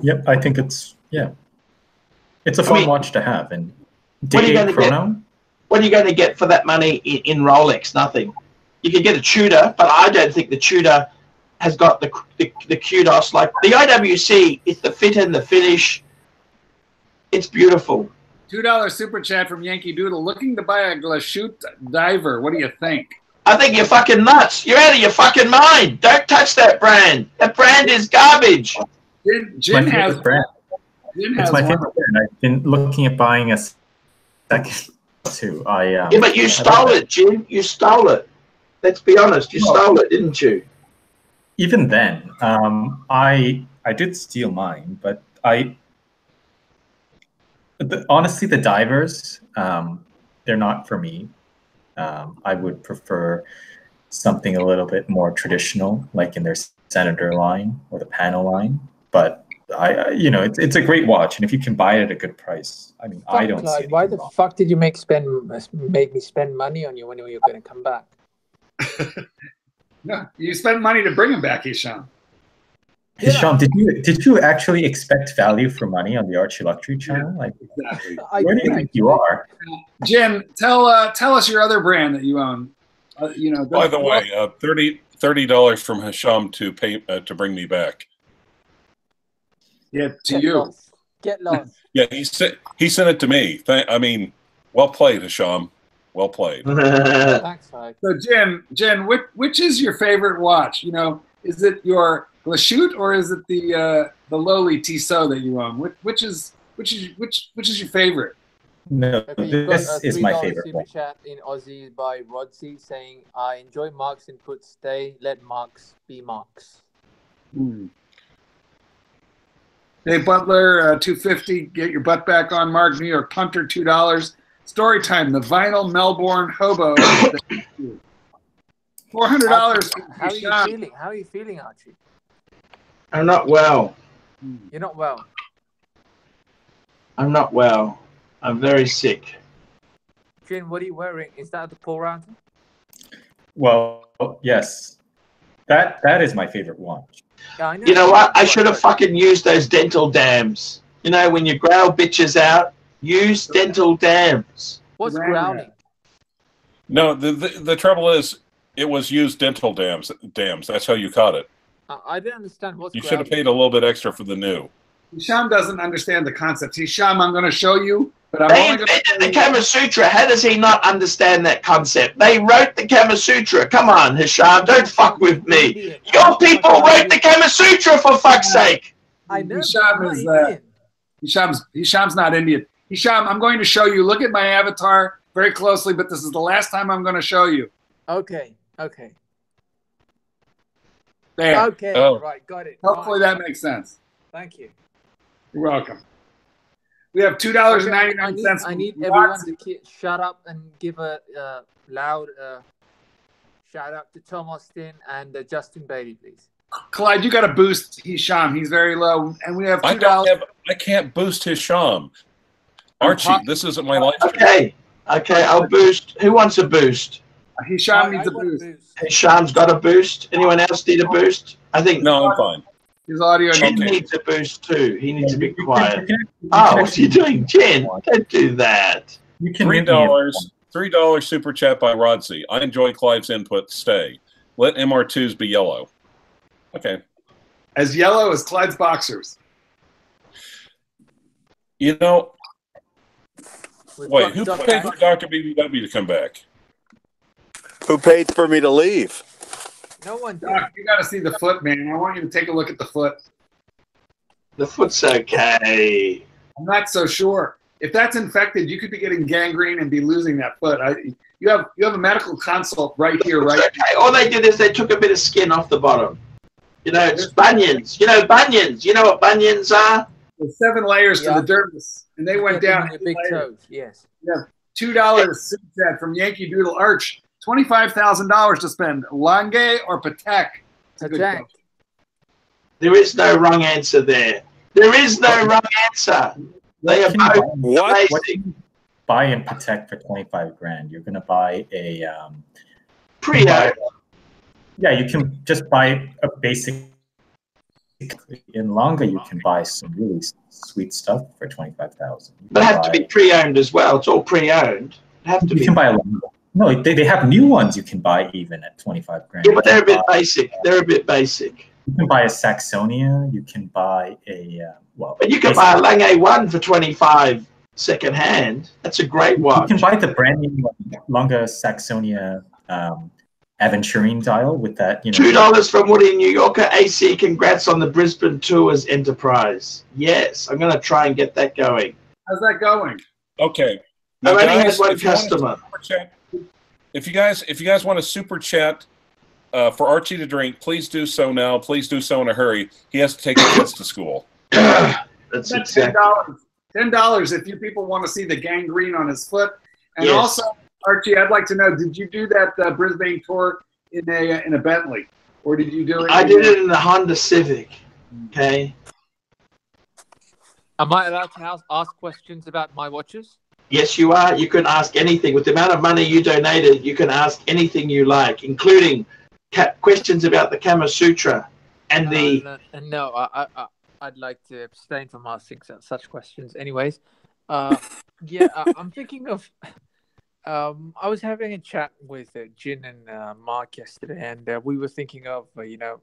Yep, I think it's yeah, it's a fun mean- watch to have. And What are you gonna get? What are you going to get for that money in, in Rolex? Nothing. You can get a Tudor, but I don't think the Tudor has got the the, the kudos like the IWC. It's the fit and the finish. It's beautiful. Two dollar super chat from Yankee Doodle. Looking to buy a Glashütte diver. What do you think? I think you're fucking nuts. You're out of your fucking mind. Don't touch that brand. That brand is garbage. Jin, my Jin has brand. Jin It's has my one. favorite brand. I've been looking at buying a second too. I um, Yeah, but you stole it, Jim. You stole it. Let's be honest. You No. stole it, didn't you? even then, um, I I did steal mine, but I the, honestly the divers um, they're not for me. Um, I would prefer something a little bit more traditional, like in their senator line or the panel line. But I, I you know, it's it's a great watch, and if you can buy it at a good price, I mean, I don't see Clyde, why the wrong. fuck did you make spend make me spend money on you when you were going to come back? No, you spend money to bring him back, Hisham. Hisham, did you did you actually expect value for money on the Archie Luxury channel? Like, Exactly. I where do you did. think you are? Jim, tell uh, tell us your other brand that you own. Uh, you know. By the way, uh, 30 dollars from Hisham to pay uh, to bring me back. yeah, to Get you. lost. Get lost. Yeah, he sent he sent it to me. Th- I mean, well played, Hisham. Well played. Thanks, Clyde. So Jim, Jin, which which is your favorite watch? You know, is it your Glashütte or is it the uh, the lowly Tissot that you own? Which which is which is which which is your favorite? No, Okay, you've got this is my $3 favorite super one. chat in Aussie by Rodsy saying, "I enjoy Mark's input. Stay. Let Marks be Marks." Hmm. Dave Butler, uh, two fifty. Get your butt back on. Mark New York punter, two dollars. Story time. The vinyl Melbourne hobo. Four hundred dollars. How are you feeling? How are you feeling, Archie? I'm not well. You're not well. I'm not well. I'm very sick. Jin, what are you wearing? Is that the Paul Ranton? Well, yes, that that is my favorite one. Yeah, I know. You know what? I should have fucking used those dental dams. You know, when you growl bitches out, use dental dams. What's Ran growling? No, the, the the trouble is, it was used dental dams. Dams. That's how you caught it. I, I didn't understand what's You should have paid a little bit extra for the new. Hisham doesn't understand the concept. Hisham, I'm going to show you, but I'm They only going invented the Kama Sutra. How does he not understand that concept? They wrote the Kama Sutra. Come on, Hisham, don't fuck with me. Your people wrote the Kama Sutra for fuck's sake. I know. Hisham but I'm not is, uh, Indian. Hisham's Hisham's not Indian. Hisham, I'm going to show you. Look at my avatar very closely, but this is the last time I'm going to show you. Okay. Okay. There. Okay. Oh. Right. Got it. Hopefully Fine. that makes sense. Thank you. You're welcome. We have two dollars and Okay, ninety I need. I need everyone to keep, shut up and give a uh, loud uh, shout out to Tom Austin and uh, Justin Bailey, please. Clyde, you got to boost Hisham. He's very low, and we have I two dollars. have. I can't boost Hisham. Archie, this isn't my life. Okay, okay, I'll boost. Who wants a boost? Hisham needs I a want boost. boost. Hisham's got a boost. Anyone else need a boost? I think No, I'm fine. His audio. Jen Okay. needs a boost too. He needs to be quiet. can- Oh, can what's he doing? Jen, don't do that. You can Three read me if you dollars. Three dollars super chat by Rodsy. I enjoy Clive's input. Stay. Let MR2s be yellow. Okay. as yellow as Clyde's boxers. You know, wait. Who paid for Doctor BBW to come back? Who paid for me to leave? No one did. Doc, you got to see the foot, man. I want you to take a look at the foot. The foot's okay. I'm not so sure. If that's infected, you could be getting gangrene and be losing that foot. I, you have you have a medical consult right here, right? Okay. All they did is they took a bit of skin off the bottom. You know, it's bunions. You know, bunions. You know what bunions are? There's seven layers Yeah. to the dermis, and they went down. Your big layers. toes. Yes. Yeah, two dollars suit from Yankee Doodle Arch. Twenty-five thousand dollars to spend. Lange or Patek? It's a good Patek. question. There is no wrong answer there. There is no wrong answer. They are Can you both buy- What? What basic. can you buy in Patek for 25 grand? You're going to buy a, um, Pre-owned. yeah, you can just buy a basic. In Lange, you can buy some really sweet stuff for 25,000. You But it can have to be pre-owned as well. It's all pre-owned. It have to You be. can buy a Lange. No, they, they have new ones you can buy even at 25 grand. Yeah, but they're a bit basic. They're a bit basic. You can buy a Saxonia. You can buy a uh, well. But you can buy a Lange one for 25 second hand. That's a great one. You can buy the brand new Lange Saxonia um, Aventurine dial with that. You know, Two dollars from Woody New Yorker. AC, congrats on the Brisbane Tours Enterprise. Yes, I'm going to try and get that going. How's that going? Okay. I only guys, had one if you want to customer. Super chat- If you guys, if you guys want to super chat uh, for Archie to drink, please do so now. Please do so in a hurry. He has to take the kids to school. That's That's ten exactly. dollars. Ten dollars if you people want to see the gangrene on his foot. And Yes. also, Archie, I'd like to know: Did you do that uh, Brisbane tour in a in a Bentley, or did you do it? I in- did it in the Honda Civic. Okay. Am I allowed to ask, ask questions about my watches? Yes, you are. You can ask anything. With the amount of money you donated, you can ask anything you like, including ca- questions about the Kama Sutra and the. Uh, no, no, I, I, I, I'd like to abstain from asking such questions. Anyways, uh, yeah, I, I'm thinking of. Um, I was having a chat with uh, Jin and uh, Mark yesterday, and uh, we were thinking of, uh, you know,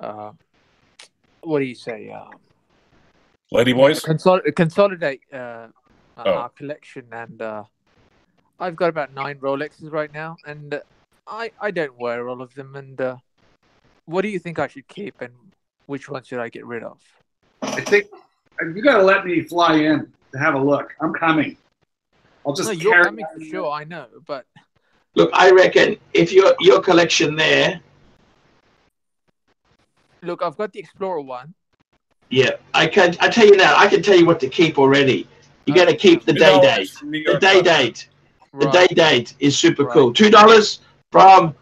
uh, what do you say? Uh, Lady boys, Consol- consolidate uh, uh, Oh. our collection, and uh, I've got about nine Rolexes right now, and uh, I I don't wear all of them. And uh, what do you think I should keep, and which ones should I get rid of? I think you got to let me fly in to have a look. I'm coming. I'll just no, you're carry coming for sure. I know, but Look, I reckon if your your collection there, look, I've got the Explorer one. yeah, I can. I tell you now, I can tell you what to keep already. You got to keep the day date. The day date. The day date is super Right. cool. Two dollars from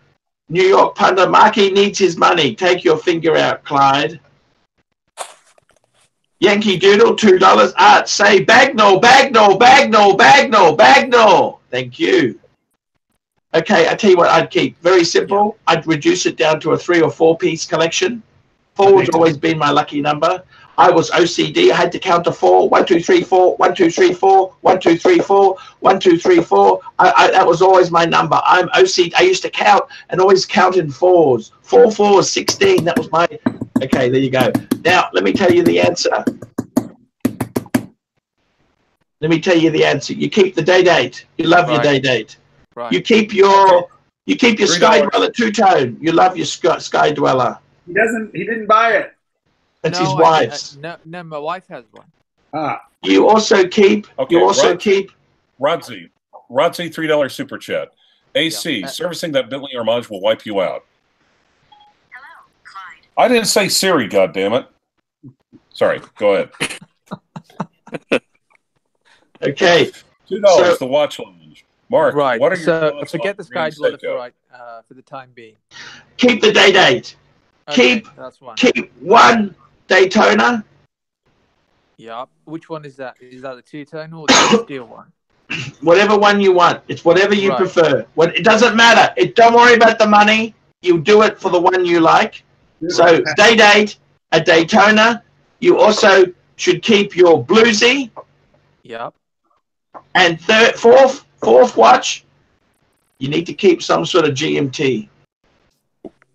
New York Punda. Marky needs his money. Take your finger out, Clyde. Yankee Doodle, two dollars. Art, say Bagnall, Bagnall, Bagnall, Bagnall, Bagnall. Thank you. Okay, I tell you what I'd keep. Very simple. I'd reduce it down to a three or four piece collection. Four has always been my lucky number. I was OCD. I had to count to four. One, two, three, four. One, two, three, four. One, two, three, four. One, two, three, four. I, I, that was always my number. I'm OCD. I used to count and always count in fours. Four, four, 16. That was my. Okay, there you go. Now, let me tell you the answer. Let me tell you the answer. You keep the day date. You love your day date. Right. You keep your. You keep your Three Sky. Dweller two tone. You love your Sky, Sky Dweller. He doesn't. He didn't buy it. That's no, his I- wife's. I- no, no, my wife has one. Ah, You also keep. Okay, you also Rod- keep. Rodsy, Rodsy, three dollar super chat. AC, Yeah. servicing that Bentley Arnage will wipe you out. Hello. Clyde. I didn't say Siri, God damn it. Sorry, go ahead. Okay. Two dollars, So- the watch lounge. Mark, Right. what are your so forget on the Sky Green Dweller Seiko? for right uh, for the time being. Keep the day date. Okay, Keep- that's one. Keep one Daytona. Yeah. Which one is that? Is that the two tone or the steel one? Whatever one you want. It's whatever you Right. prefer. What it doesn't matter. It don't worry about the money. You do it for the one you like. So day date, a Daytona. You also should keep your bluesy Yep. and third, fourth, fourth watch. You need to keep some sort of GMT.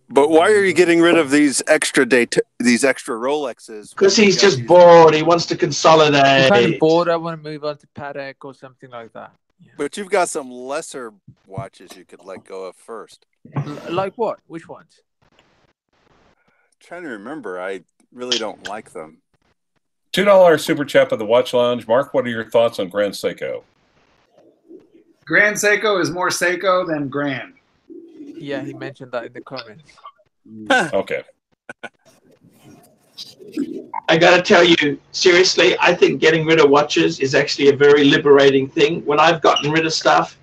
But why are you getting rid of these extra date these extra Rolexes? Because when you he's got just these- bored. He wants to consolidate. I'm kind consolidate. of bored. I want to move on to Patek or something like that. Yeah. But you've got some lesser watches you could let go of first. L- like what? Which ones? trying to remember, I really don't like them. Two dollar super chat of the watch lounge. Mark, what are your thoughts on Grand Seiko? Grand Seiko is more Seiko than Grand. Yeah, he mentioned that in the comments. Hmm. Okay. I gotta tell you, seriously, I think getting rid of watches is actually a very liberating thing. When I've gotten rid of stuff,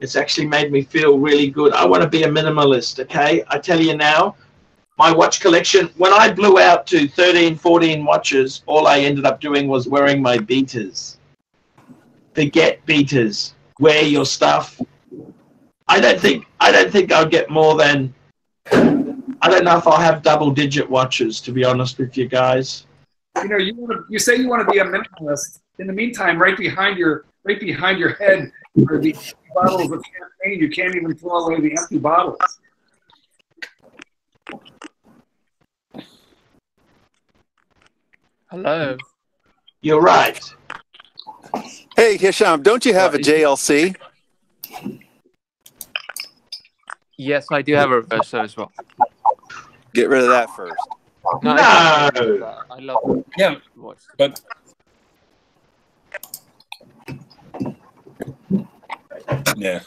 it's actually made me feel really good. I want to be a minimalist, okay? I tell you now, my watch collection, when I blew out to 13, 14 watches, all I ended up doing was wearing my beaters. Forget beaters. Wear your stuff. I don't think I don't think I'll get more than I don't know if I'll have double digit watches to be honest with you guys. You know, you want to, you say you want to be a minimalist. In the meantime, right behind your right behind your head are the bottles of champagne. You can't even throw away the empty bottles. Hello. You're right. Hey, Hisham, don't you have a JLC? Yes, I do have a reverso as well. Get rid of that first. No, No. I. I love it. Yeah, Watch. but yeah.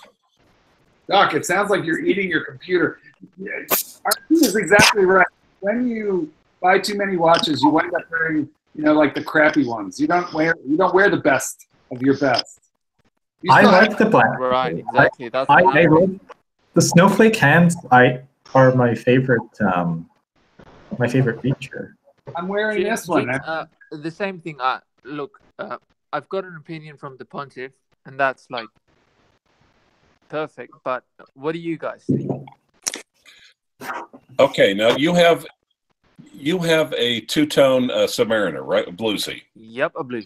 Doc, it sounds like you're eating your computer. Yeah, Archie is exactly right. When you buy too many watches, you wind up wearing, you know, like the crappy ones. You don't wear you don't wear the best of your best. You I like the black. Right, exactly. That's I, what I wrote the snowflake hands. I are my favorite. Um, my favorite feature. I'm wearing Jim- this one. Jim, uh, the same thing. Uh, look, uh, I've got an opinion from the pontiff, and that's like perfect. But what do you guys think? Okay, now you have you have a two tone uh, Submariner, right? A Bluesy. Yep, a blue.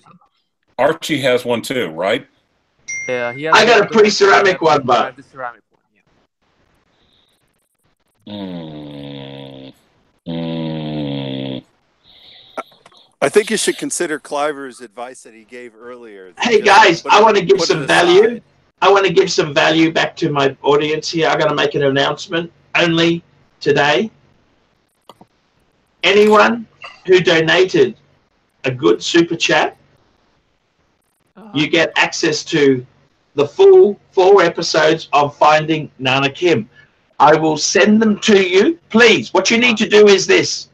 Archie has one too, right? Yeah, he has I got a the- pretty ceramic one, I but have the ceramic one. Yeah. Mm, mm. I think you should consider Cliver's advice that he gave earlier. hey guys, I want to give some value. aside. I want to give some value back to my audience here. I'm going to make an announcement only today. Anyone who donated a good super chat, Uh-huh. you get access to the full four episodes of Finding Nana Kim. I will send them to you. Please, what you need to do is this.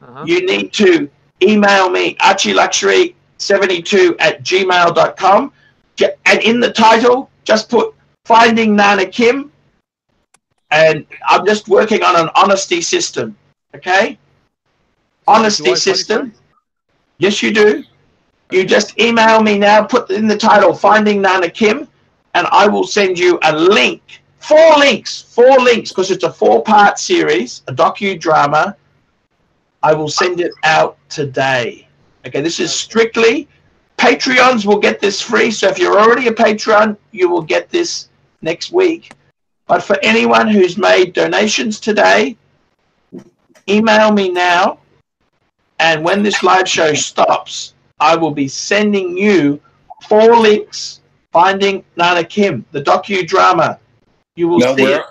Uh-huh. you need to email me archieluxury72 at gmail.com and in the title just put finding nana kim and i'm just working on an honesty system okay? Honesty system. Yes you do. You just email me now put in the title finding nana kim and i will send you a link four links four links because it's a four part series a docudrama I will send it out today. Okay, this is strictly Patreons will get this free. So if you're already a Patreon, you will get this next week. But for anyone who's made donations today, email me now. And when this live show stops, I will be sending you four links finding Nana Kim, the docudrama. You will Now see we're it.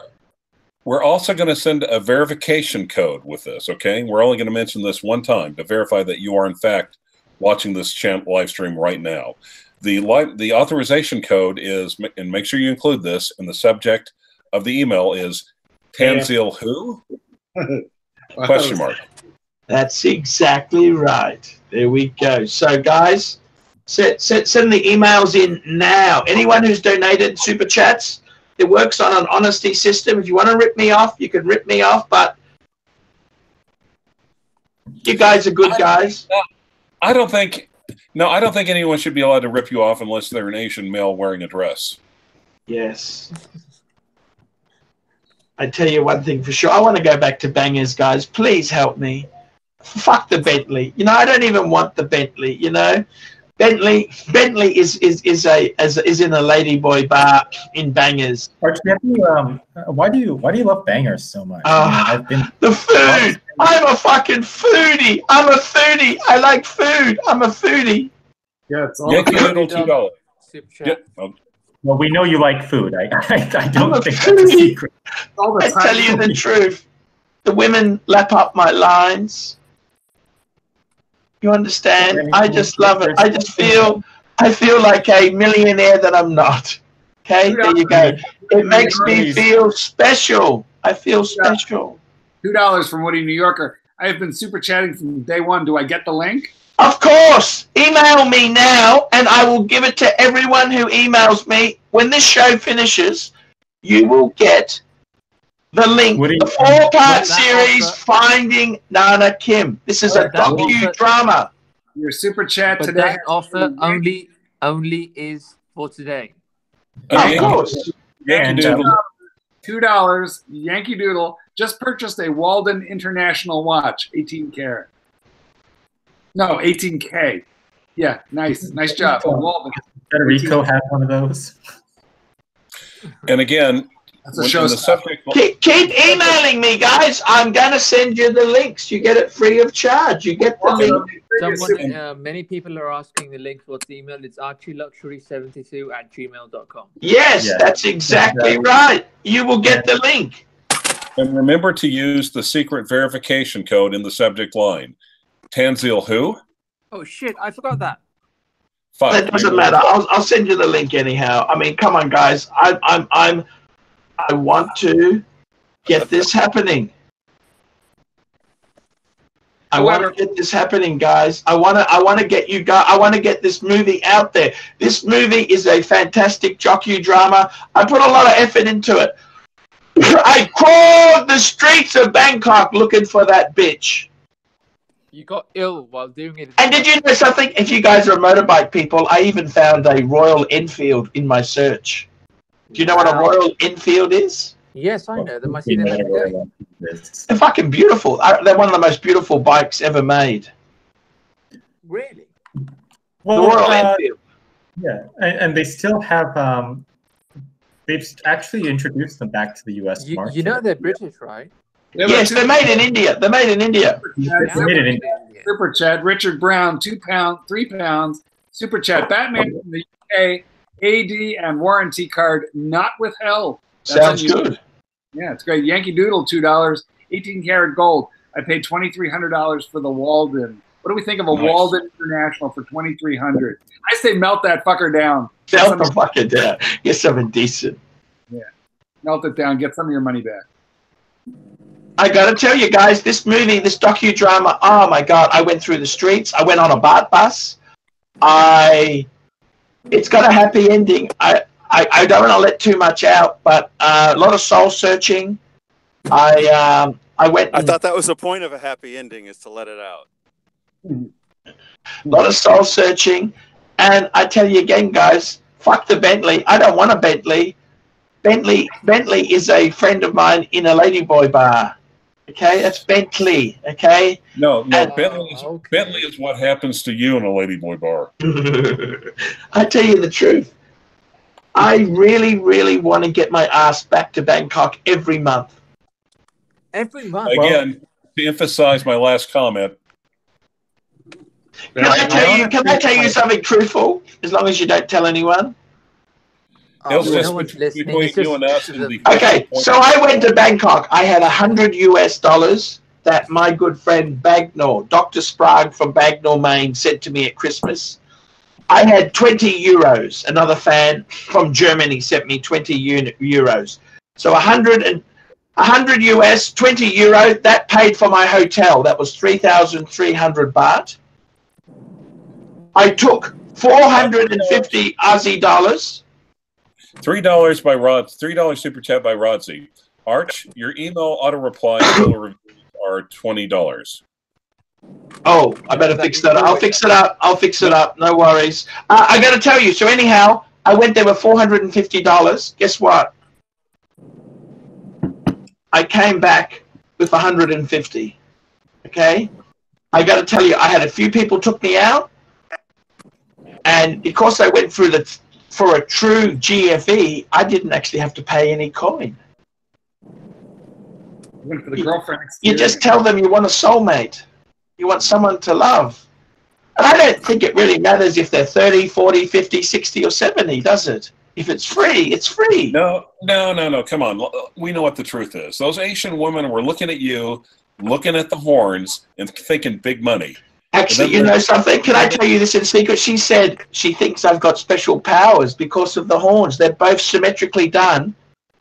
we're also going to send a verification code with this. Okay, we're only going to mention this one time to verify that you are in fact watching this champ live stream right now. The live the authorization code is, and make sure you include this in the subject of the email is Tanzil who question mark. That's exactly right. There we go. So, guys, send, send, send the emails in now. Anyone who's donated super chats, it works on an honesty system. If you want to rip me off, you can rip me off, but you guys are good guys. I don't think no, I don't think anyone should be allowed to rip you off unless they're an Asian male wearing a dress. Yes. I tell you one thing for sure. I want to go back to bangers, guys. Please help me. Fuck the Bentley. You know, I don't even want the Bentley. You know, Bentley. Bentley is is is a is, is in a ladyboy bar in bangers. Archie, um, why do you why do you love bangers so much? Ah. I mean, I've been The food. I'm a fucking foodie. I'm a foodie. I like food. I'm a foodie. Yeah, it's all Yankee about- Doodle two dollars. Yeah. oh, well. We know you like food. I I, I I'm don't a think that's a secret. all the I time. tell you the truth. The women lap up my lines. You understand? I just love it. I just feel I feel like a millionaire that I'm not. Okay, there you go. It makes me feel special. I feel special. Two dollars from Woody New Yorker. I have been super chatting from day one. Do I get the link? Of course, email me now and I will give it to everyone who emails me. When this show finishes, you will get the link. Woody- The four part series, also- Finding Nana Kim. This is a That also- docu-drama. Your super chat But today. that offer only only is for today. Of course. Yankee um, Doodle. Two dollars. Yankee Doodle just purchased a Waltham International watch, 18 karat. No, 18k. Yeah, nice, nice job, Waltham. Federico have one of those. And again, That's a when- show. the subject Keep, keep emailing me, guys. I'm going to send you the links. You get it free of charge. You get the link. Someone, uh, many people are asking the link. What's the email? It's archieluxury72 at gmail.com. Yes, Yeah. that's exactly Exactly. right. You will get the link. And remember to use the secret verification code in the subject line. Tanzil who? Oh shit! I forgot that. Five. That doesn't matter. I'll, I'll send you the link anyhow. I mean, come on, guys. I, I'm, I'm, I want to get this happening. I want to get this happening, guys. I want to, I want to get you guys. I want to get this movie out there. This movie is a fantastic jockey drama. I put a lot of effort into it. I crawled the streets of Bangkok looking for that bitch. You got ill while doing it. And did you know something? If you guys are motorbike people, I even found a Royal Enfield in my search. Do you know what a Royal Enfield is? Yes, I know them. I see them every day. They're fucking beautiful. They're one of the most beautiful bikes ever made. Really? Well, the Royal uh, Enfield. yeah, and, and they still have. Um, they've actually introduced them back to the U.S. You, market. you know they're British, right? Yes, they're made in India. They're made in India. They made it in- Super chat. Richard Brown, two pound, three pounds. Super chat. Batman from the UK, AD and warranty card not withheld. That's Sounds unusual. good. Yeah, it's great. Yankee Doodle, two dollars. 18 karat gold. I paid twenty three hundred dollars for the Waltham. What do we think of a Nice. Waltham International for twenty three hundred? I say melt that fucker down. Melt the fucking down. Get something decent. Yeah, melt it down. Get some of your money back. I gotta tell you guys, this movie, this docudrama, oh my god, I went through the streets, I went on a bus. I it's got a happy ending. I I, I don't want to let too much out, but uh, a lot of soul searching. I um I went I thought that was the point of a happy ending is to let it out. a lot of soul searching. And I tell you again, guys, fuck the Bentley. I don't want a Bentley. Bentley Bentley is a friend of mine in a ladyboy bar. Okay, that's Bentley. Okay. No, no. And- Bentley is, Bentley is what happens to you in a ladyboy bar. I tell you the truth. I really, really want to get my ass back to Bangkok every month. Every month. Again, to emphasize my last comment, Can I tell you? Can I tell you something truthful? As long as you don't tell anyone. Oh, it's just one's bet- between just- you and us and Okay, so I went to Bangkok. I had a hundred US dollars that my good friend Bagnall, Dr. Sprague from Bagnall, Maine, sent to me at Christmas. I had 20 euros. Another fan from Germany sent me 20 uni- euros. So 100 and 100 US, 20 euro. That paid for my hotel. That was 3,300 baht. I took 450 Aussie dollars. Three dollars by Rod, three dollars super chat by Rodsy. Arch, your email auto reply are twenty dollars. Oh, I better fix that. I'll fix it up. I'll fix it up. No worries. Uh, I got to tell you. So anyhow, I went there with four hundred and fifty dollars. Guess what? I came back with one hundred and fifty. Okay. I got to tell you, I had a few people took me out, and because I went through the for a true GFE, I didn't actually have to pay any coin. Went for the girlfriend You just tell them you want a soulmate. You want someone to love. And I don't think it really matters if they're 30, 40, 50, 60, or 70, does it? If it's free, it's free. No, no, no, no. Come on. We know what the truth is. Those Asian women were looking at you, looking at the horns, and thinking big money. Actually, you know something? Can I tell you this in secret? She said she thinks I've got special powers because of the horns. They're both symmetrically done.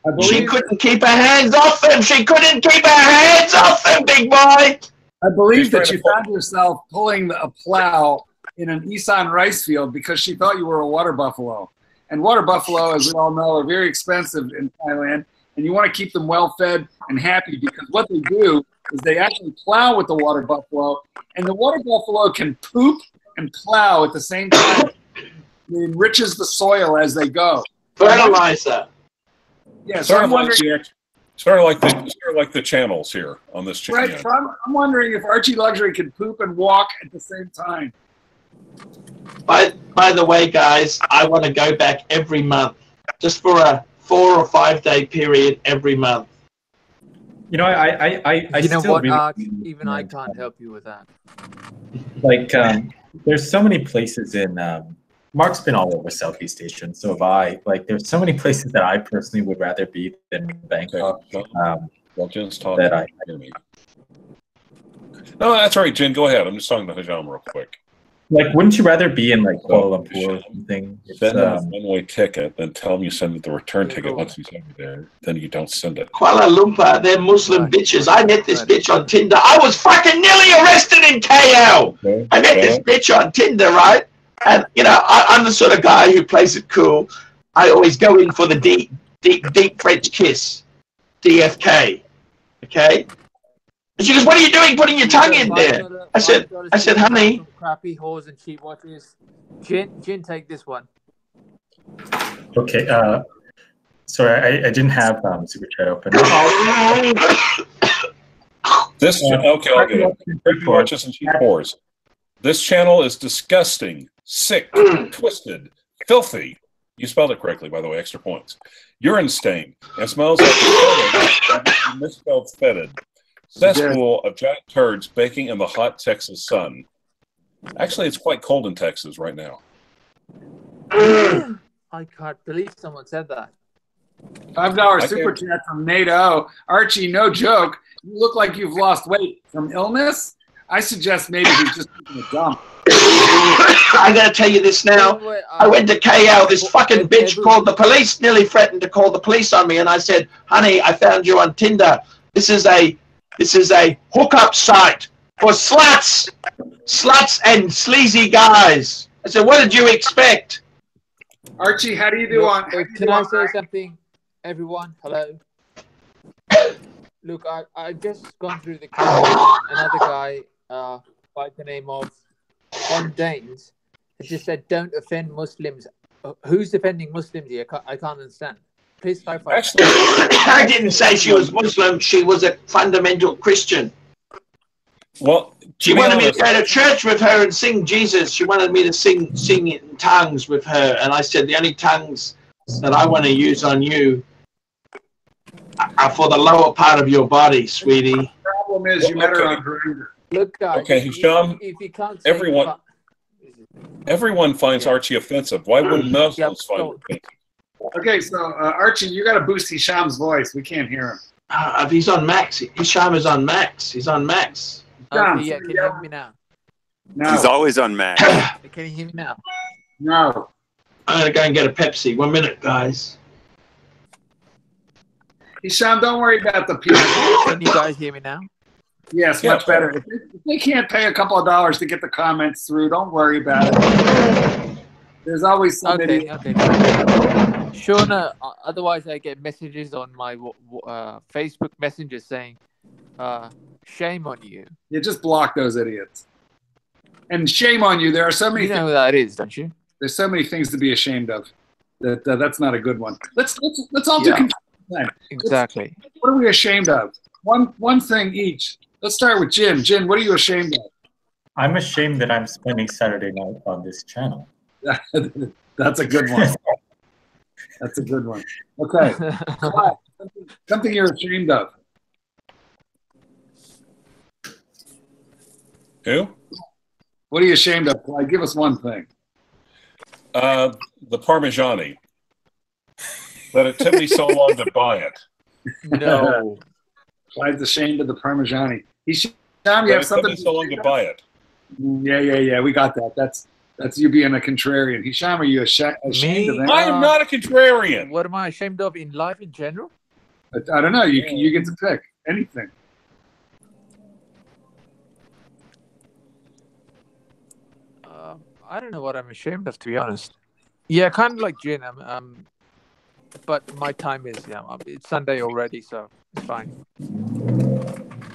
I She couldn't keep her hands off them. She couldn't keep her hands off them, big boy. I believe that you found yourself pulling a plow in an Isan rice field because she thought you were a water buffalo. And water buffalo, as we all know, are very expensive in Thailand, and you want to keep them well fed and happy because what they do is they actually plow with the water buffalo, and the water buffalo can poop and plow at the same time. It enriches the soil as they go. Fertilizer. Yeah, so Sort I'm of like wondering, the sort of like the sort of like the channels here on this channel. right, so I'm, I'm wondering if Archie Luxury can poop and walk at the same time. By, by the way, guys, I want to go back every month, just for a four or five day period every month. You know, I I I, I you know still what, really Arch? Even I can't help you with that. like um, there's so many places in um, Mark's been all over Southeast Asia, and so have I. Like, there's so many places that I personally would rather be than Bangkok. Um, Well, Jen's talking. that I Hear me. No, that's all right, Jen. Go ahead. I'm just talking to Hajam real quick. Like. Wouldn't you rather be in like Kuala Lumpur or something? It's, Send them a um, one-way ticket, then tell them you send the return ticket once you send it there. Then you don't send it. Kuala Lumpur, they're Muslim bitches. I met this bitch on Tinder. I was fucking nearly arrested in KL. Okay? I met this bitch on Tinder, right? And you know, I, I'm the sort of guy who plays it cool. I always go in for the deep, deep, deep French kiss, DFK. Okay. And she goes, "What are you doing, putting your tongue in there?" I said, "I said, honey, Crappy whores and cheap watches. Jin, Jin, take this one. okay. Uh, sorry, I, I didn't have um, super chat open. This one. okay, I'll get it. Creepy watches and cheap whores. This channel is disgusting, sick, twisted, filthy. You spelled it correctly, by the way. Extra points. Urine stain and smells like misspelled fetid. Cesspool of giant turds baking in the hot Texas sun. Actually, it's quite cold in Texas right now. I can't believe someone said that. Five dollar I super can't- chat from NATO. Archie, no joke. You look like you've lost weight from illness. I suggest maybe he's just taking a dump. I gotta tell you this now. I went to KL. This fucking bitch called the police. Nearly threatened to call the police on me, and I said, "Honey, I found you on Tinder. This is a this is a hookup site for sluts, sluts and sleazy guys." I said, "What did you expect?" Archie, how do you do Look, on? how do you can I say something, everyone? Hello. Look, I I just gone through the comments. Another guy uh, by the name of On Danes has just said, "Don't offend Muslims." Uh, who's defending Muslims here? I can't, I can't understand. Please clarify. Actually, I didn't say she was Muslim. She was a fundamental Christian. well, She wanted me to go to church with her and sing Jesus. She wanted me to sing sing in tongues with her, and I said the only tongues that I want to use on you are for the lower part of your body, sweetie. problem is you met her on Grindr. Look, guys. Okay, if- Hisham, If, you can't everyone- everyone finds Archie offensive. Why wouldn't Muslims Yeah, find so- offensive? Okay, so uh, Archie, you got to boost Hisham's voice. We can't hear him. Uh, if he's on max, Hisham is on max. He's on max. Okay, yeah, can you hear me now? No. He's always on max. Can you hear me now? no. I'm gonna go and get a Pepsi. One minute, guys. Hisham, don't worry about the people. Can you guys hear me now? Yes, Yeah. much better. If if they can't pay a couple of dollars to get the comments through, don't worry about it. There's always somebody. Okay, okay. Shauna, uh, otherwise I get messages on my w- w- uh, Facebook Messenger saying, uh, "Shame on you." You just block those idiots. And shame on you. There are so many. You know who that is, don't you? there's so many things to be ashamed of. That uh, that's not a good one. Let's let's let's all do. Yeah. confession time. Exactly. What are we ashamed of? One one thing each. Let's start with Jim. Jim, what are you ashamed of? I'm ashamed that I'm spending Saturday night on this channel. that's a good one. That's a good one. Okay. Clyde, something- Something you're ashamed of. Who? What are you ashamed of? Clyde? Give us one thing. Uh, the Parmigiani. That it took me so long to buy it. no. Clyde's ashamed of the Parmigiani. He's you That have it took me so long to buy it. Yeah, yeah, yeah. We got that. That's that's you being a contrarian. Hisham, are you asha- ashamed Me? of that? I am not a contrarian. What am I ashamed of in life in general? I don't know. You can, you get to pick anything. Um, I don't know what I'm ashamed of, to be honest. Yeah, kind of like Jin. I'm, um, but my time is yeah. um, It's Sunday already, so it's fine.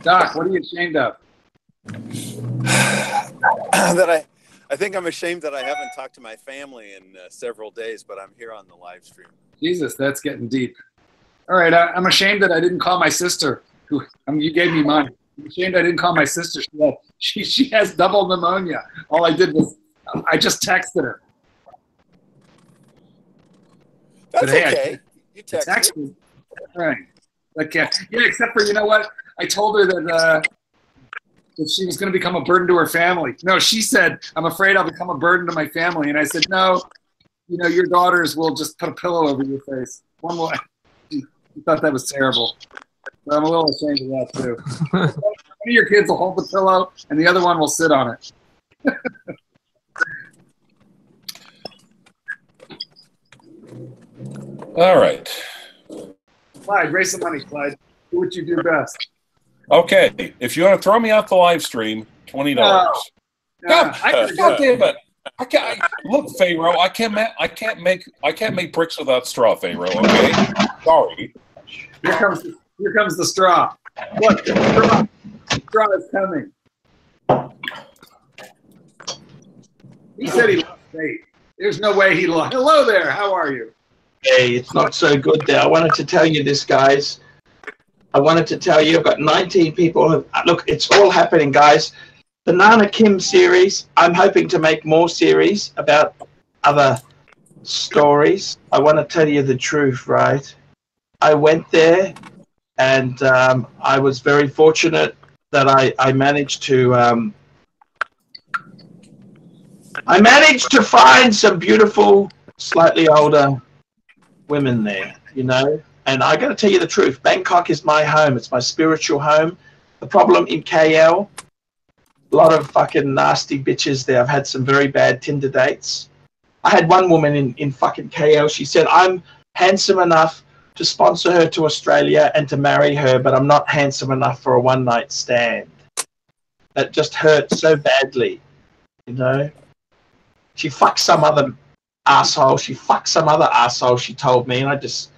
Doc, what are you ashamed of? that I, I think I'm ashamed that I haven't talked to my family in uh, several days, but I'm here on the live stream. Jesus, that's getting deep. All right, I, I'm ashamed that I didn't call my sister. Who I mean, you gave me money. I'm ashamed I didn't call my sister. She, had, she she has double pneumonia. All I did was I just texted her. That's hey, I- okay. you texted. Right. Okay. Yeah, except for you know what? I told her that uh, that she was going to become a burden to her family. No, she said, "I'm afraid I'll become a burden to my family," and I said, "No, you know, your daughters will just put a pillow over your face. One will." She thought that was terrible. So I'm a little ashamed of that too. one of your kids will hold the pillow, and the other one will sit on it. All right. Clyde, raise some money, Clyde. Do what you do best. Okay. If you want to throw me off the live stream, twenty dollars. Oh, yeah, I God, can God damn it! I can't I, look, Pharaoh. I can't. Ma- I can't make. I can't make bricks without straw, Pharaoh. Okay. Sorry. Here comes here comes the straw. Look, the straw, the straw is coming. He said he lost weight. There's no way he lost. Hello there. How are you? Hey, it's not so good there. I wanted to tell you this, guys. I wanted to tell you, I've got 19 people. Who, look, it's all happening, guys. The Nana Kim series, I'm hoping to make more series about other stories. I want to tell you the truth, right? I went there and um, I was very fortunate that I, I managed to. Um, I managed to find some beautiful, slightly older women there, you know. And I got to tell you the truth Bangkok is my home, it's my spiritual home. The problem in KL, a lot of fucking nasty bitches there. I've had some very bad Tinder dates. I had one woman in, in fucking KL, she said, I'm handsome enough to sponsor her to Australia and to marry her, but I'm not handsome enough for a one night stand. That just hurt so badly, you know. She fucked some other asshole. She fucked some other asshole. She told me, and I just,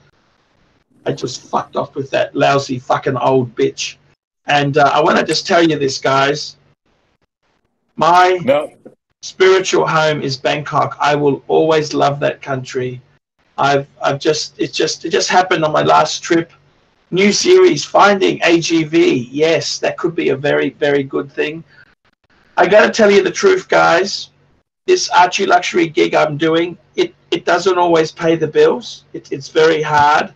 I just fucked off with that lousy fucking old bitch. And uh, I want to just tell you this, guys. My No. spiritual home is Bangkok. I will always love that country. I've, I've just, it just, it just happened on my last trip. New series, Finding AGV. Yes, that could be a very, very good thing. I got to tell you the truth, guys this Archie Luxury gig I'm doing, it, it doesn't always pay the bills. It, it's very hard.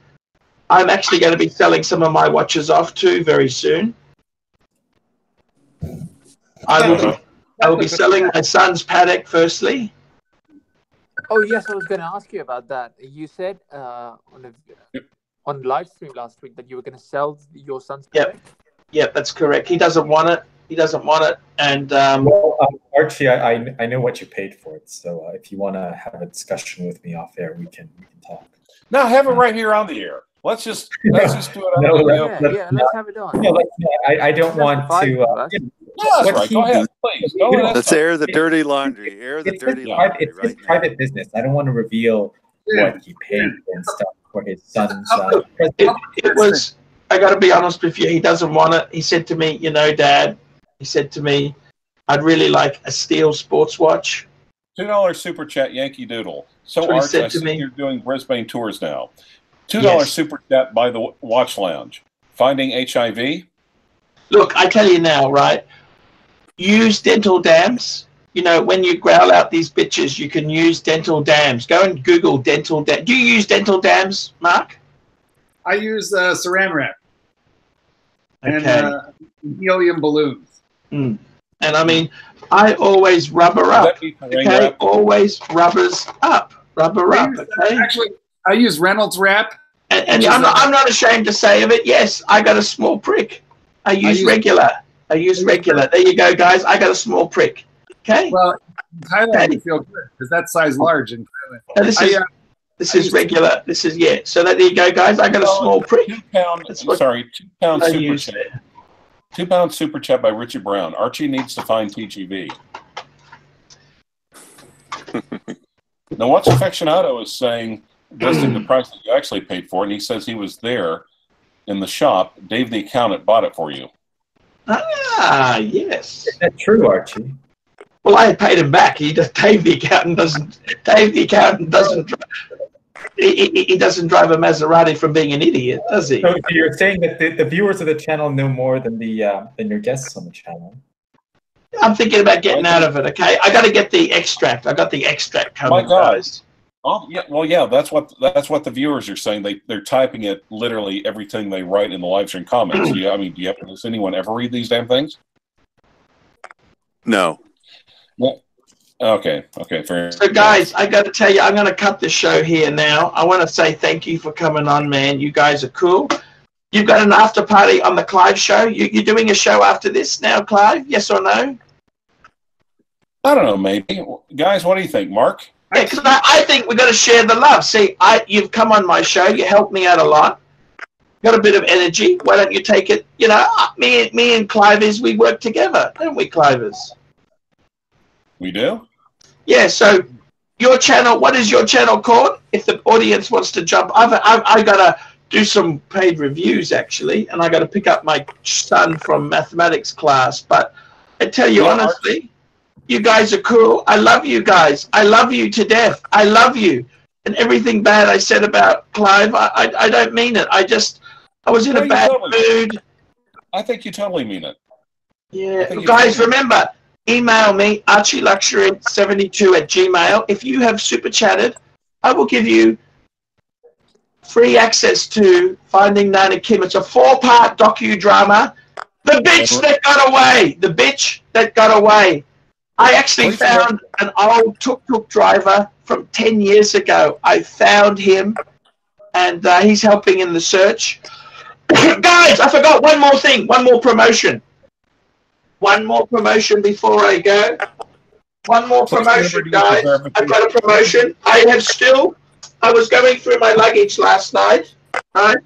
I'm actually going to be selling some of my watches off too very soon. I will be, I will be selling my son's paddock firstly. Oh yes, I was going to ask you about that. You said uh, on a on live stream last week that you were going to sell your son's paddock. Yep, that's correct. He doesn't want it. He doesn't want it. And um, Well, um, Archie, I, I I know what you paid for it. So uh, if you want to have a discussion with me off air, we can we can talk. No, have it right here on the air. Let's just let's just do it No, the let- radio. Yeah, let's yeah, let's have it on. No, let's. I, I don't want to. Uh, Yeah, that's right. Go ahead, please. Go ahead. Let's air the dirty laundry. Air the it's dirty his, private, laundry it's right his now. private business. I don't want to reveal Yeah. what he paid and stuff for his son's. Uh, it, it was, I got to be honest with you, he doesn't want it. He said to me, you know, Dad, he said to me, I'd really like a steel sports watch. Two dollar super chat, Yankee Doodle. So That's what he Arch, said I to see me. you're doing Brisbane tours now. Two dollar Yes. super chat by the Watch Lounge. Finding HIV. Look, I tell you now, right? Use dental dams. You know, when you growl out these bitches, you can use dental dams. Go and Google dental dam. Do you use dental dams, Mark? I use uh, saran wrap and Okay. uh, helium balloons. Mm. And I mean, I always rubber up. that be saran Okay, always rubbers up, rubber up. Okay, Actually, I use Reynolds wrap. and, and I'm not, a- I'm not ashamed to say of it. Yes, I got a small prick. I use use- regular. I use regular. There you go, guys. I got a small prick. Okay. Well, in Thailand, you feel good because that size large in Thailand. Now, this I, is uh, this is regular. This is yeah. So that, there you go, guys. I got a small prick. Two pound, That's what sorry, two pound I super chat. there. Two pound super chat by Richard Brown. Archie needs to find TGV. now, what's Affectionado is saying, listing the price that you actually paid for it, and he says he was there in the shop. Dave, the accountant, bought it for you. Ah, yes. Is that true, Archie? Well, I paid him back. He does. Dave the accountant doesn't. Dave the accountant doesn't. He, he, he doesn't drive a Maserati from being an idiot, does he? So you're saying that the, the viewers of the channel know more than the uh, than your guests on the channel. I'm thinking about getting out of it. Okay, I got to get the extract. I got the extract coming, My God. guys. Oh, yeah. Well, yeah. That's what that's what the viewers are saying. They they're typing it literally everything they write in the live stream comments. yeah. I mean, do you have, does anyone ever read these damn things? No. Well, okay. Okay. Fair. So, guys, I got to tell you, I'm going to cut the show here now. I want to say thank you for coming on, man. You guys are cool. You've got an after party on the Clive show. You, you're doing a show after this now, Clive? Yes or no? I don't know. Maybe guys. What do you think, Mark? Yeah, because I, I think we've got to share the love. See, I you've come on my show. You helped me out a lot. Got a bit of energy. Why don't you take it? You know, uh, me, me and Clivers, we work together, don't we, Clivers? We do. Yeah. So, your channel. What is your channel called? If the audience wants to jump, I've I've, I've got to do some paid reviews actually, and I got to pick up my son from mathematics class. But I tell you Yeah, honestly, you guys are cool. I love you guys. I love you to death. I love you. And everything bad I said about Clive, I, I, I don't mean it. I just, I was in No, a bad totally- mood. I think you totally mean it. Yeah, guys, can. remember, email me, archieluxury72 at gmail. If you have super chatted, I will give you free access to Finding Nana Kim. It's a four part docudrama. The bitch uh-huh. that got away. The bitch that got away. I actually found an old tuk tuk driver from 10 years ago. I found him and uh, he's helping in the search. Guys, I forgot one more thing, one more promotion. One more promotion before I go. One more promotion, remember to use guys. I've got a promotion. I have still, I was going through my luggage last night. Right?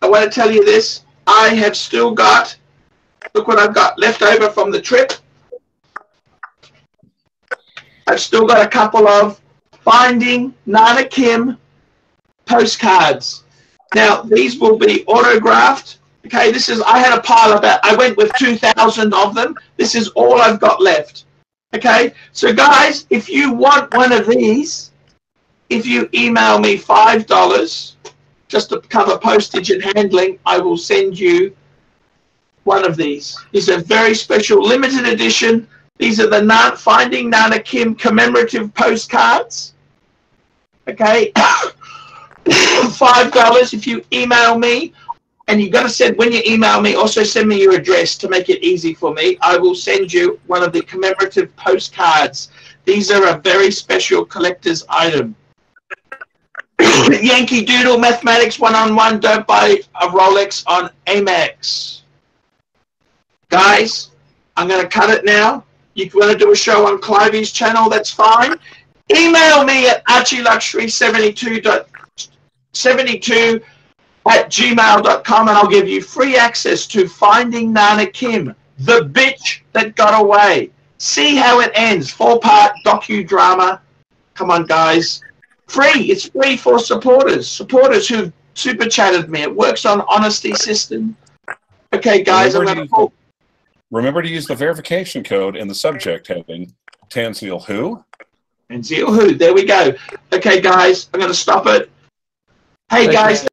I want to tell you this. I have still got, look what I've got left over from the trip. I've still got a couple of Finding Nana Kim postcards. Now, these will be autographed. Okay, this is, I had a pile of that. I went with 2,000 of them. This is all I've got left. Okay, so guys, if you want one of these, if you email me $5 just to cover postage and handling, I will send you one of these. These are very special limited edition. These are the Nan- Finding Nana Kim commemorative postcards. Okay, five dollars if you email me, and you've got to send when you email me. Also send me your address to make it easy for me. I will send you one of the commemorative postcards. These are a very special collector's item. Yankee Doodle Mathematics one on one. Don't buy a Rolex on Amex. Guys, I'm going to cut it now. You want to do a show on Clivey's channel? That's fine. Email me at archieluxury72 72 at gmail.com and I'll give you free access to Finding Nana Kim, the bitch that got away. See how it ends. Four part docudrama. Come on, guys. Free. It's free for supporters. Supporters who've super chatted me. It works on honesty system. Okay, guys, I'm going to to Remember to use the verification code in the subject heading. Tansil who? and Zeal who. There we go. Okay, guys, I'm going to stop it. Hey, Okay. guys,